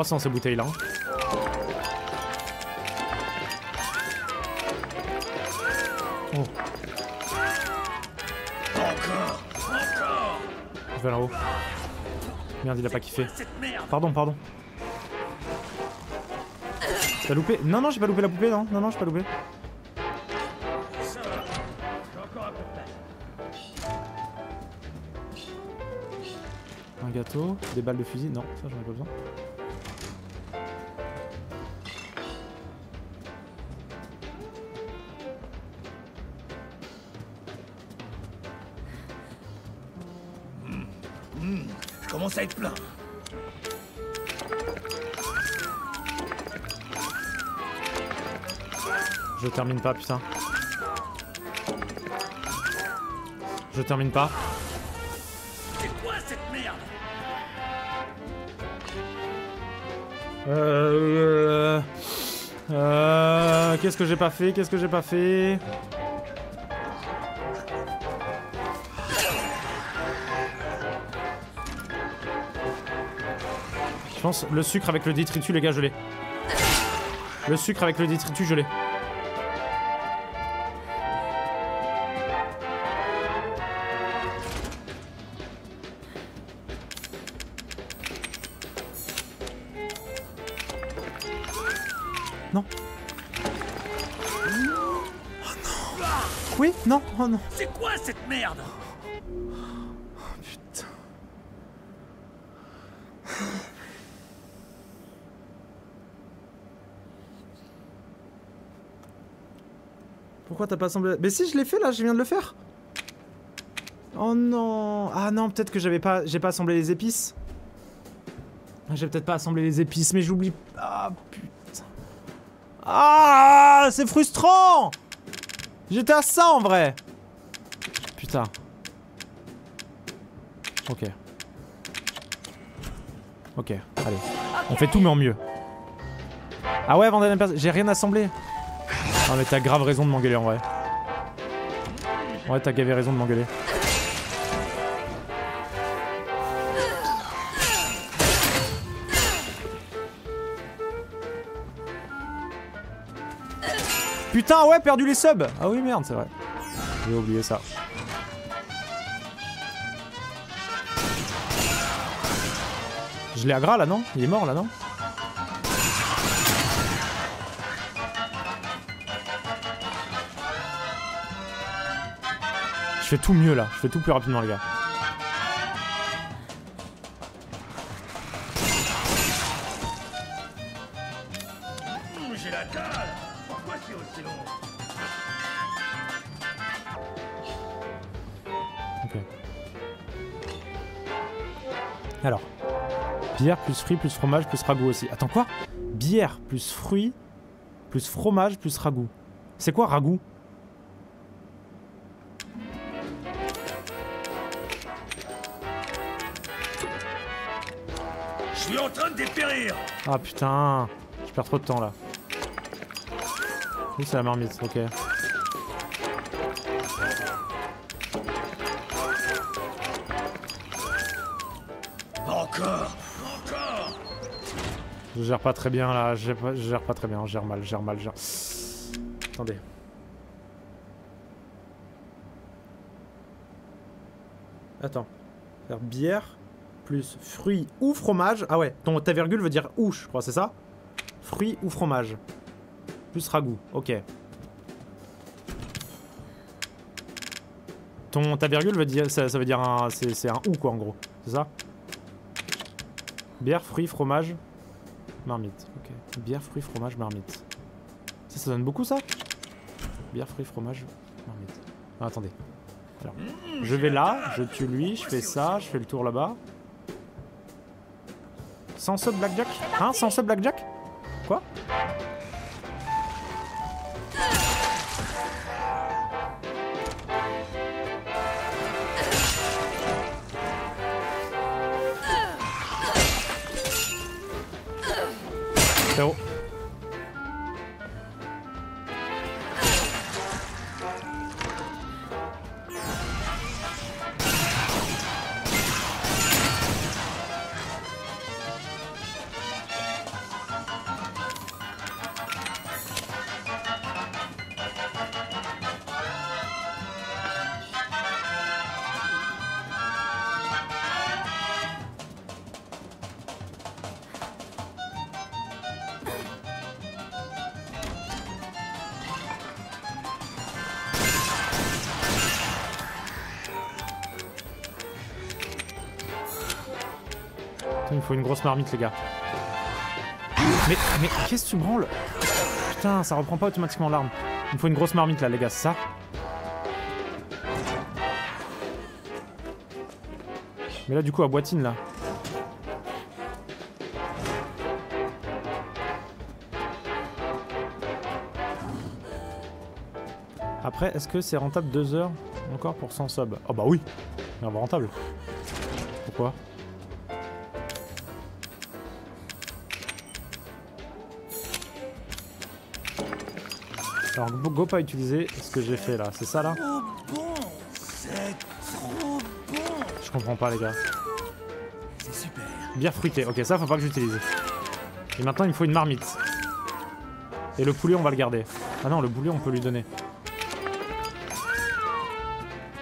300 ces bouteilles là. Oh. Encore. Encore. Je vais là-haut. Merde, il a pas kiffé. Pardon, pardon. T'as loupé? Non, non, j'ai pas loupé la poupée, non. Non, non, j'ai pas loupé. Un gâteau, des balles de fusil. Non, ça j'en ai pas besoin. Termine pas, putain. Je termine pas. Merde Euh... Euh... Qu'est-ce que j'ai pas fait Qu'est-ce que j'ai pas fait? Je pense le sucre avec le détritus, les gars, je l'ai. Le sucre avec le détritus, je l'ai. Merde Putain. Pourquoi t'as pas assemblé Mais si, je l'ai fait là, je viens de le faire. Oh non. Ah non, peut-être que j'avais pas j'ai pas assemblé les épices. J'ai peut-être pas assemblé les épices, mais j'oublie. Ah putain. Ah, c'est frustrant. J'étais à ça en vrai. Ok. Ok, allez. On fait tout mais en mieux. Ah ouais, Vandalen j'ai rien assemblé. Non mais t'as grave raison de m'engueuler en vrai. Ouais, t'as gavé raison de m'engueuler. Putain, ouais, perdu les subs Ah oui, merde, c'est vrai. J'ai oublié ça. Je l'ai à gras là, non? Il est mort là, non? Je fais tout mieux là, je fais tout plus rapidement les gars. Bière plus fruits plus fromage plus ragoût aussi. Attends quoi? Bière plus fruits plus fromage plus ragoût. C'est quoi ragoût? Je suis en train de dépérir Ah putain, je perds trop de temps là. Oui, c'est la marmite, ok. Gère pas très bien là, je gère pas, je très bien, je gère mal, je gère mal, je gère... Attendez. Attends. Faire bière plus fruits ou fromage. Ah ouais, ton, ta virgule veut dire ou, je crois, c'est ça? Fruits ou fromage. Plus ragoût, ok. Ton, ta virgule veut dire, ça, ça veut dire un, c'est c'est un ou quoi en gros, c'est ça? Bière, fruits, fromage, marmite. Ok. Bière, fruits, fromage, marmite. Ça, ça donne beaucoup ça? Bière, fruits, fromage, marmite. Ah, attendez. Alors, je vais là, je tue lui, je fais ça, je fais le tour là-bas. Sans sub blackjack? Hein Sans sub blackjack? Quoi? Grosse marmite, les gars. Mais, mais qu'est-ce que tu branles? Putain, ça reprend pas automatiquement l'arme. Il me faut une grosse marmite, là, les gars, ça? Mais là, du coup, à boitine, là. Après, est-ce que c'est rentable 2 heures encore pour 100 subs Oh bah oui Grave rentable. Pourquoi? Alors, go pas utiliser ce que j'ai fait là, c'est ça là Trop bon C'est trop bon Je comprends pas les gars. Bière fruitée. Ok, ça, faut pas que j'utilise. Et maintenant, il me faut une marmite. Et le poulet, on va le garder. Ah non, le poulet, on peut lui donner.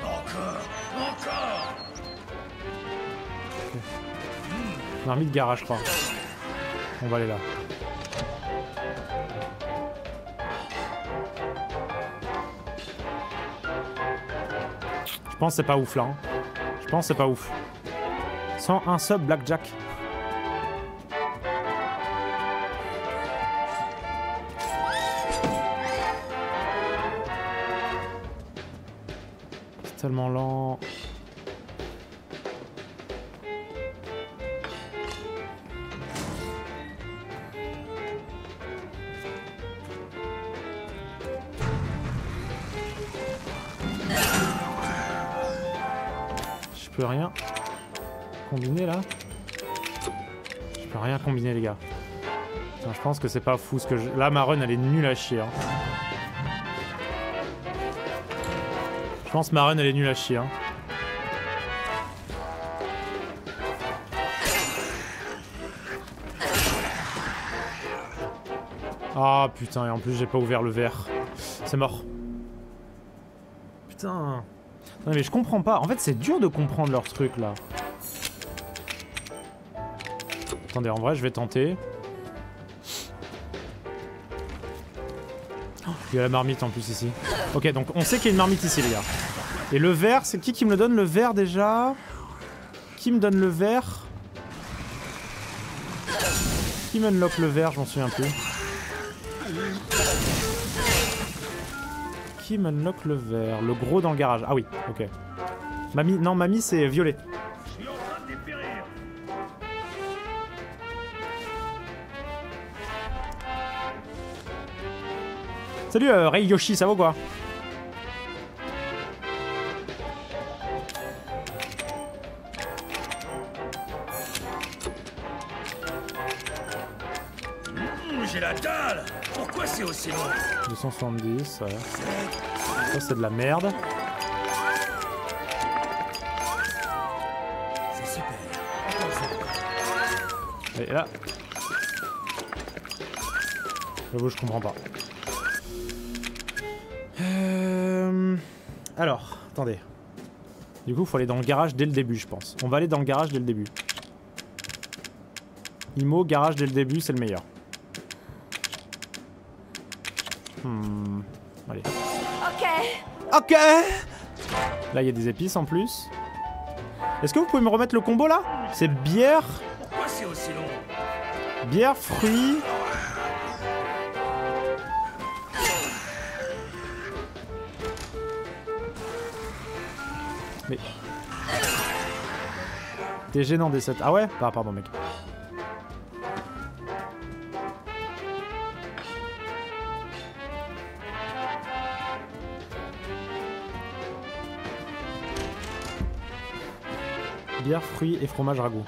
Encore Encore Marmite garage, je crois. On va aller là. Pense que c'est pas ouf là. hein. Je pense que c'est pas ouf. 101 sub Blackjack. C'est tellement lent. Peux rien combiner là Je peux rien combiner les gars. Je pense que c'est pas fou ce que je... Là ma run elle est nulle à chier. hein. Je pense ma run elle est nulle à chier. hein. Ah putain et en plus j'ai pas ouvert le verre. C'est mort. Putain. Non mais je comprends pas. En fait c'est dur de comprendre leur truc là. Attendez, en vrai, je vais tenter. Il y a la marmite en plus ici. Ok, donc on sait qu'il y a une marmite ici, les gars. Et le verre, c'est qui qui me le donne Le verre déjà? Qui me donne le verre Qui me unlock le verre Je m'en souviens plus. Qui me unlock le verre Le gros dans le garage. Ah oui, ok. Mamie, non, mamie, c'est violet. Salut euh, Rei Yoshi, ça va quoi? 270, ouais. Ça c'est de la merde. Et là. Je comprends pas. Euh... Alors, attendez. Du coup, faut aller dans le garage dès le début, je pense. On va aller dans le garage dès le début. Imo, garage dès le début, c'est le meilleur. Hmm. Allez. Ok. Ok Là, il y a des épices en plus. Est-ce que vous pouvez me remettre le combo là? C'est bière, Pourquoi c'est aussi long? Bière, fruits. Mais. T'es gênant des 7. Ah ouais? Ah, pardon, mec. Fruits et fromage ragoût.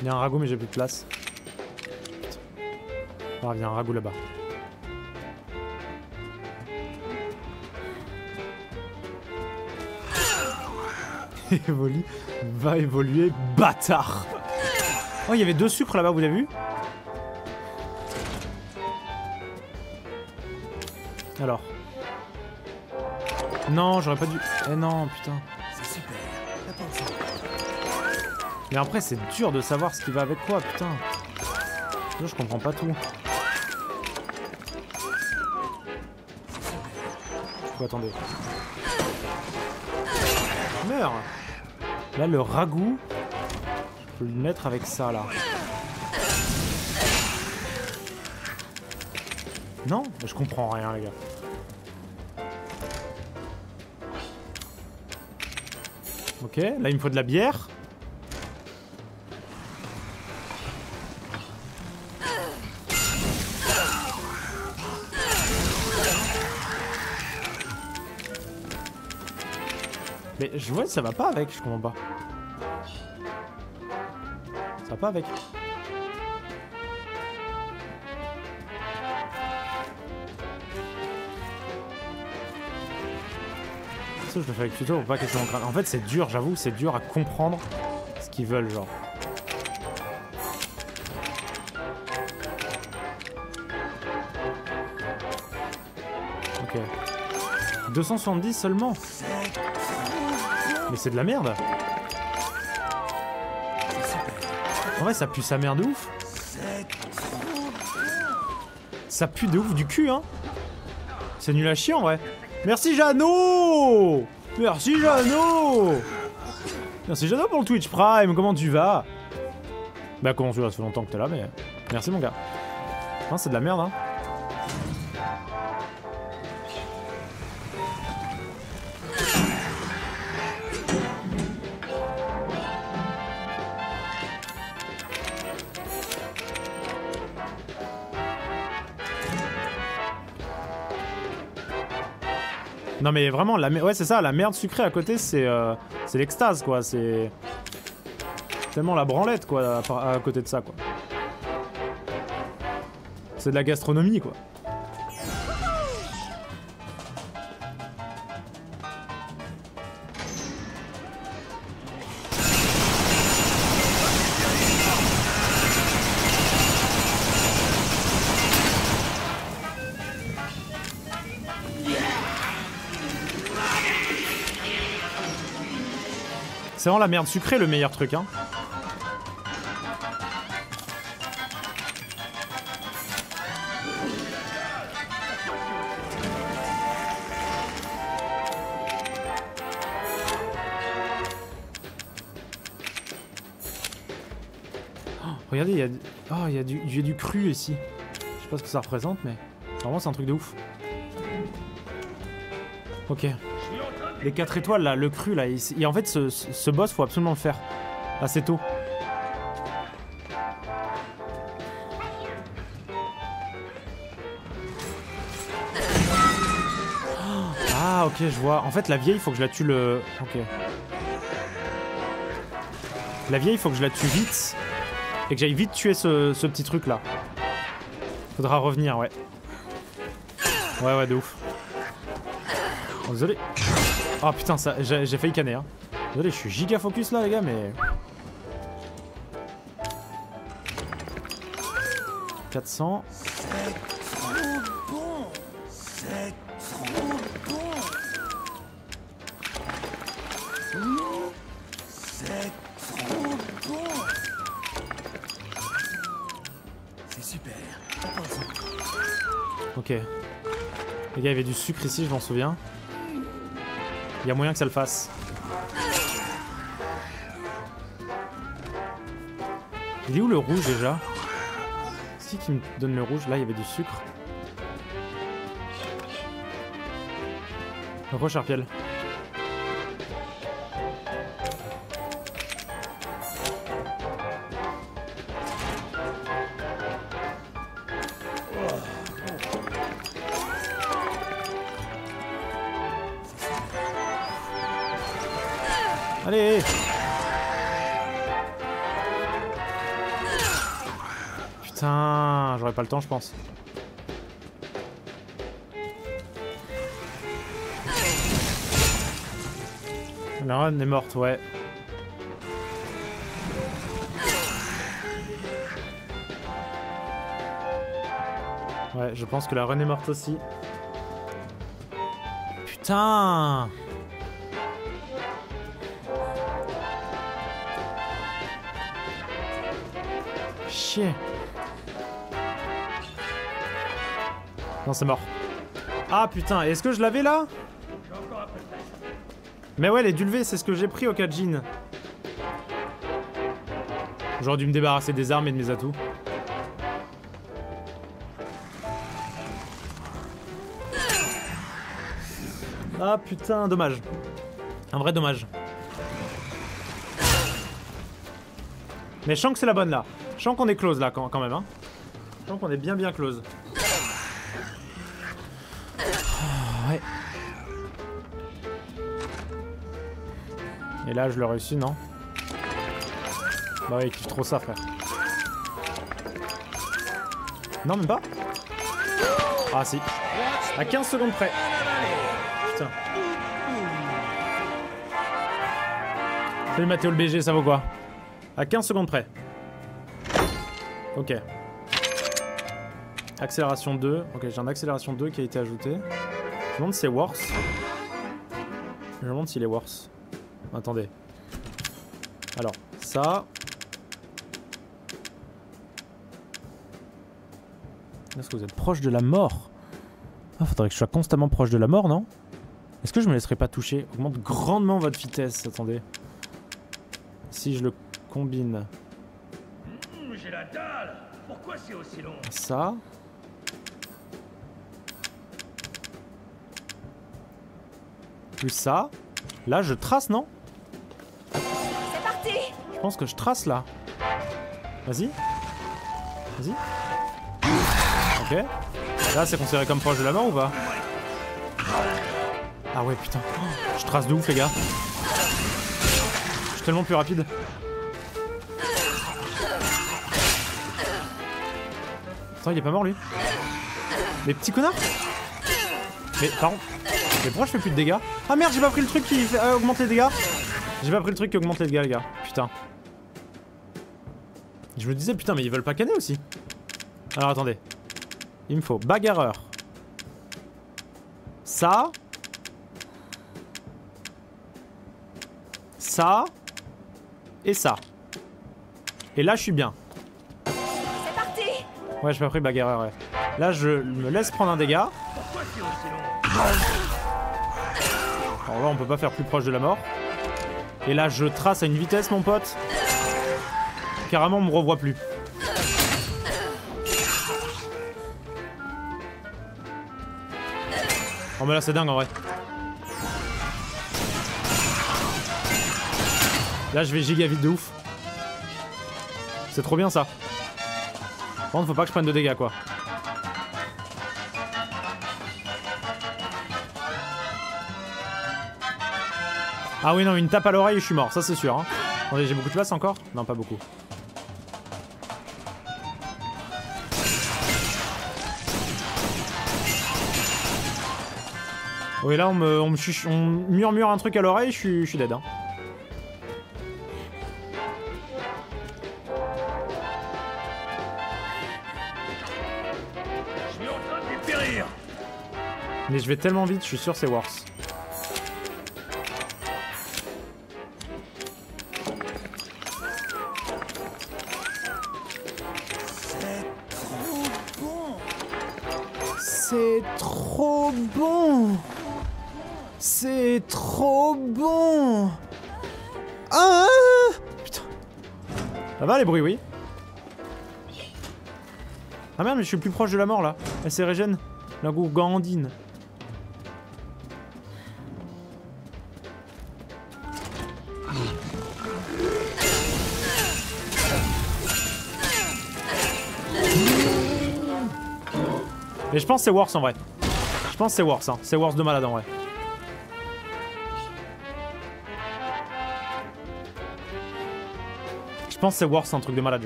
Il y a un ragoût mais j'ai plus de place. Ah, il y a un ragoût là-bas. Évolue, va évoluer, bâtard Oh, il y avait deux sucres là-bas, vous avez vu Alors. Non, j'aurais pas dû... Eh non, putain. Mais après, c'est dur de savoir ce qui va avec quoi, putain. Je comprends pas tout. Attendez. Là, le ragoût, je peux le mettre avec ça, là. Non Je comprends rien, les gars. Ok, là, il me faut de la bière. Je vois, ça va pas avec, je comprends pas. Ça va pas avec. Ça, je le fais avec tuto pour pas qu'elle soit en. En fait, c'est dur, j'avoue, c'est dur à comprendre ce qu'ils veulent, genre. Ok. 270 seulement? Mais c'est de la merde. En vrai, ça pue sa merde de ouf. Ça pue de ouf du cul, hein. C'est nul à chier, en vrai. Merci Jeannot. Merci Jeannot. Merci Jeannot pour le Twitch Prime, comment tu vas? Bah comment tu vas, ça fait longtemps que t'es là, mais... Merci mon gars. C'est de la merde, hein. Non mais vraiment, la ouais c'est ça, la merde sucrée à côté c'est euh, c'est l'extase quoi, c'est tellement la branlette quoi à, à côté de ça quoi. C'est de la gastronomie quoi. C'est vraiment la merde sucrée le meilleur truc hein. Oh, regardez, il y oh, il y a du cru ici. Je sais pas ce que ça représente, mais vraiment c'est un truc de ouf. Ok. Les 4 étoiles là, le cru là, il- et en fait ce, boss faut absolument le faire assez tôt. Ah ok je vois. En fait la vieille il faut que je la tue le... Ok. La vieille il faut que je la tue vite. Et que j'aille vite tuer ce, petit truc là. Faudra revenir ouais. Ouais ouais de ouf. Oh, désolé. Oh putain, ça, j'ai failli canner. Hein. Désolé, je suis giga focus là, les gars, mais. 400. C'est super. Ok. Les gars, il y avait du sucre ici, je m'en souviens. Il y a moyen que ça le fasse. Il est où le rouge déjà? C'est qui me donne le rouge Là, il y avait du sucre. Roche je pense. La reine est morte, ouais. Ouais, je pense que la reine est morte aussi. Putain Chier. Non, c'est mort. Ah putain, est-ce que je l'avais là? Mais ouais, les dulvés, c'est ce que j'ai pris au Kajin. J'aurais dû me débarrasser des armes et de mes atouts. Ah putain, dommage. Un vrai dommage. Mais je sens que c'est la bonne là. Je sens qu'on est close là quand, quand même. Hein. Je sens qu'on est bien bien close. Et là, je l'ai réussi, non Bah ouais, il kiffe trop ça, frère. Non, même pas Ah, si. À 15 secondes près. Putain. Salut Mathéo le BG, ça vaut quoi À 15 secondes près. Ok. Accélération 2. Ok, j'ai un accélération 2 qui a été ajouté. Je me demande si c'est worse. Je me demande s'il est worse. Attendez. Alors, ça. Est-ce que vous êtes proche de la mort? Ah, faudrait que je sois constamment proche de la mort, non? Est-ce que je me laisserai pas toucher? Augmente grandement votre vitesse, attendez. Si je le combine. Hum, J'ai la dalle Pourquoi c'est aussi long? Ça. Plus ça. Là, je trace, non? Je pense que je trace là. Vas-y. Vas-y. Ok. Là, c'est considéré comme proche de la mort ou pas? Ah ouais, putain. Je trace de ouf, les gars. Je suis tellement plus rapide. Attends, il est pas mort lui Mais petit connard Mais par contre. Mais pourquoi je fais plus de dégâts? Ah merde, j'ai pas pris le truc qui fait, euh, augmente les dégâts J'ai pas pris le truc qui augmente les dégâts, les gars. Putain. Je me disais, putain, mais ils veulent pas canner aussi. Alors attendez. Il me faut bagarreur. Ça. Ça. Et ça. Et là, je suis bien. C'est parti Ouais, j'ai pas pris bagarreur, ouais. Là, je me laisse prendre un dégât. Alors là, on peut pas faire plus proche de la mort. Et là, je trace à une vitesse, mon pote. Carrément, on me revoit plus. Oh mais là c'est dingue en vrai. Là je vais giga vite de ouf. C'est trop bien ça. Par contre faut pas que je prenne de dégâts quoi. Ah oui non une tape à l'oreille je suis mort, ça c'est sûr. Hein. Attendez j'ai beaucoup de place encore? Non pas beaucoup. Oui, là, on me, on me chuch- on murmure un truc à l'oreille, je suis, je suis dead. Hein. Mais je vais tellement vite, je suis sûr c'est worse. Va les bruits, oui Ah merde, mais je suis plus proche de la mort là. Elle s'est régène. La gourgandine. Mais je pense c'est worse en vrai. Je pense c'est worse, hein. C'est worse de malade en vrai. Je pense que c'est worse un truc de malade.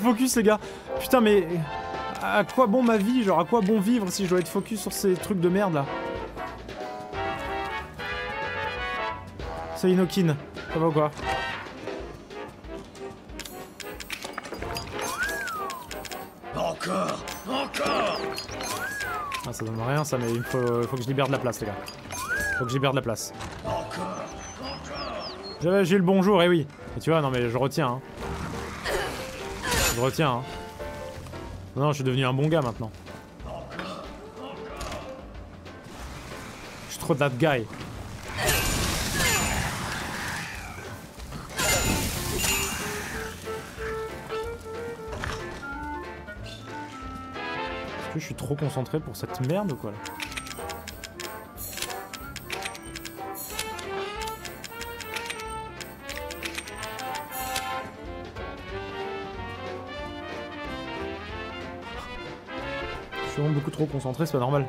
Focus les gars. Putain mais à quoi bon ma vie Genre à quoi bon vivre si je dois être focus sur ces trucs de merde là? C'est Inokin. Ça va ou quoi? Encore Encore Ah ça donne rien ça mais il faut, faut que je libère de la place les gars. Faut que j'ai de la place. J'avais- J'ai eu le bonjour, et oui. Et tu vois, non mais je retiens. Hein. Je retiens. Hein. Non, je suis devenu un bon gars maintenant. Je suis trop that guy. Est-ce que je suis trop concentré pour cette merde ou quoi trop concentré, c'est pas normal.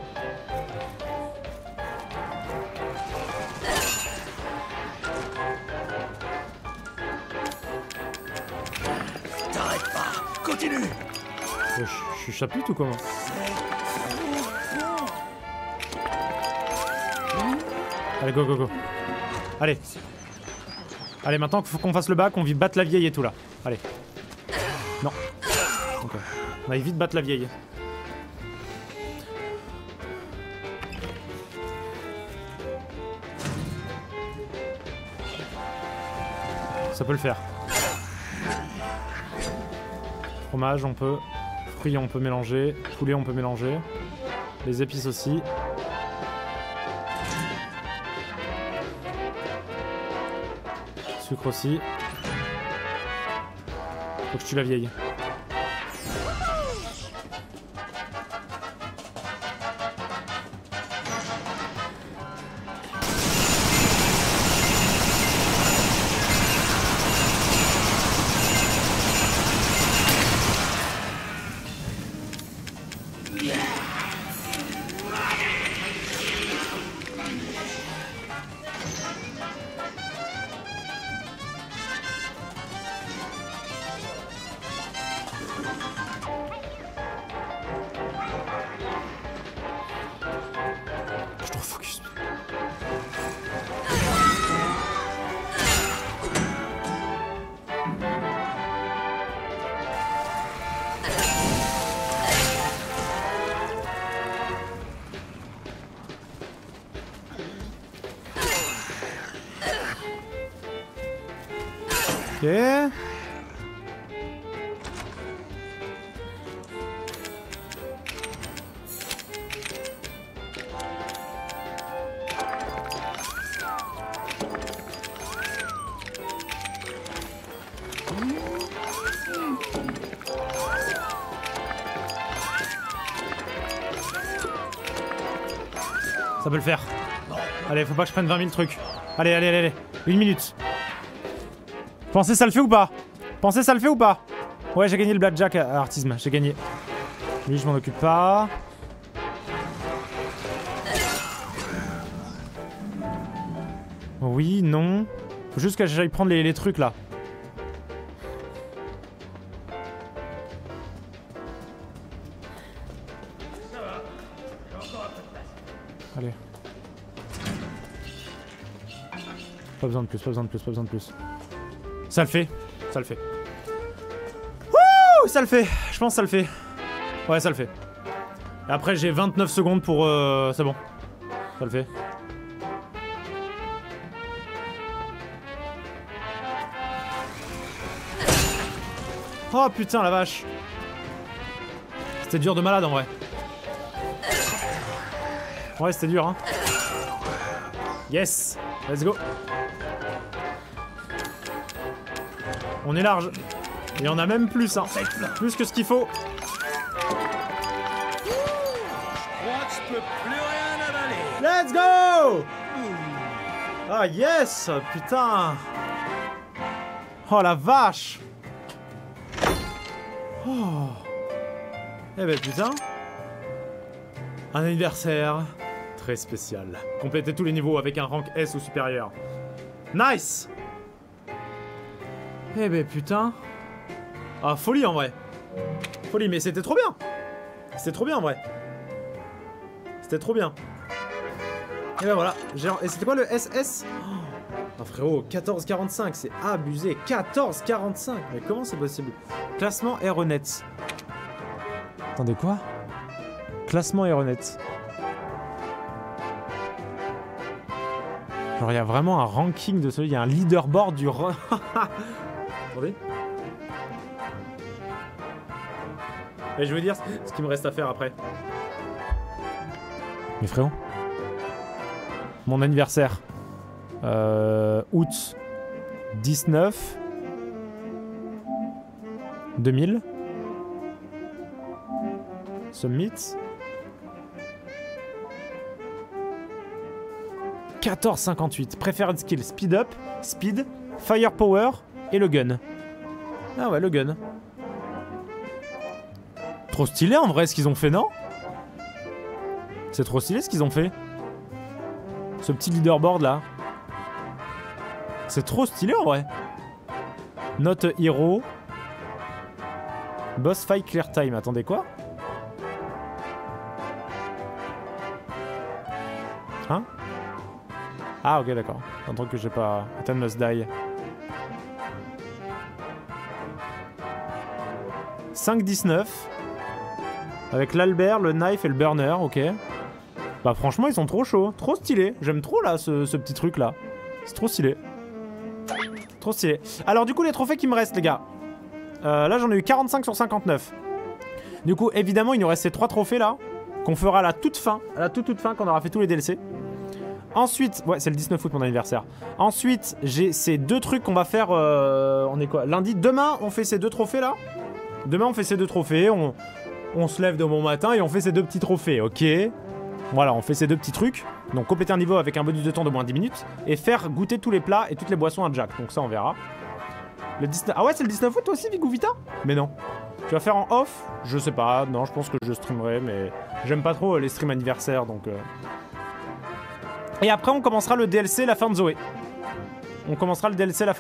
T'arrêtes pas Continue Ouais, Je je suis chapute ou comment? Allez, go, go, go. Allez. Allez, maintenant qu'il faut qu'on fasse le bac, on vit battre la vieille et tout là. Allez. Non. On va vite battre la vieille. Ça peut le faire. Fromage, on peut. Fruits, on peut mélanger. Poulet, on peut mélanger. Les épices aussi. Sucre aussi. Faut que je tue la vieille. Peut le faire. Allez, faut pas que je prenne 20 000 trucs. Allez, allez, allez, allez. Une minute. Pensez ça le fait ou pas? Pensez ça le fait ou pas? Ouais, j'ai gagné le blackjack à artisme. J'ai gagné. Lui, je m'en occupe pas. Oui, non. Faut juste que j'aille prendre les trucs là. Besoin de plus, pas besoin de plus, pas besoin de plus. Ça le fait, ça le fait. Wouh, ça le fait. Je pense que ça le fait. Ouais, ça le fait. Après, j'ai 29 secondes pour... Euh, C'est bon. Ça le fait. Oh putain, la vache. C'était dur de malade en vrai. Ouais, c'était dur, hein. Yes, let's go. On est large. Et on a même plus, hein. Plus que ce qu'il faut. Let's go Ah yes Putain Oh la vache Oh Eh ben putain Un anniversaire très spécial. Complétez tous les niveaux avec un rank S ou supérieur. Nice Eh ben putain. Ah folie en vrai. Folie mais c'était trop bien. C'était trop bien en vrai. C'était trop bien. Et ben voilà, et c'était quoi le SS Oh frérot, 14,45, c'est abusé. 14,45 Mais comment c'est possible? Classement Aeronet. Attendez, quoi? Classement Aeronet. Genre, il y a vraiment un ranking de celui, il y a un leaderboard du. Attendez. Et je veux dire ce qu'il me reste à faire après. Mais frérot. Mon anniversaire. Euh, août 19 2000. Summit. 14,58. Preferred skill, speed up, speed, firepower et le gun. Ah ouais, le gun. Trop stylé en vrai ce qu'ils ont fait, non? C'est trop stylé ce qu'ils ont fait. Ce petit leaderboard là. C'est trop stylé en vrai. Note hero. Boss fight clear time. Attendez quoi? Hein? Ah ok d'accord. Un truc que j'ai pas. Ethan must die. 5-19. Avec l'Albert, le knife et le burner, ok. Bah franchement ils sont trop chauds, trop stylés. J'aime trop là ce, petit truc là. C'est trop stylé. Trop stylé. Alors du coup les trophées qui me restent les gars. Euh, là j'en ai eu 45 sur 59. Du coup évidemment il nous reste ces trois trophées là. Qu'on fera à la toute fin. À la toute toute fin quand on aura fait tous les DLC. Ensuite, ouais c'est le 19 août mon anniversaire. Ensuite j'ai ces deux trucs qu'on va faire. euh, on est quoi Lundi. Demain on fait ces deux trophées là. Demain on fait ces deux trophées. On, on se lève de bon matin et on fait ces deux petits trophées, ok? Voilà, on fait ces deux petits trucs. Donc compléter un niveau avec un bonus de temps de moins 10 minutes. Et faire goûter tous les plats et toutes les boissons à Jack. Donc ça on verra. Le 19... Ah ouais c'est le 19 août toi aussi Vigou Vita Mais non. Tu vas faire en off? Je sais pas, non je pense que je streamerai mais j'aime pas trop les streams anniversaires donc... euh. Et après on commencera le DLC La fin de Zoé. On commencera le DLC La fin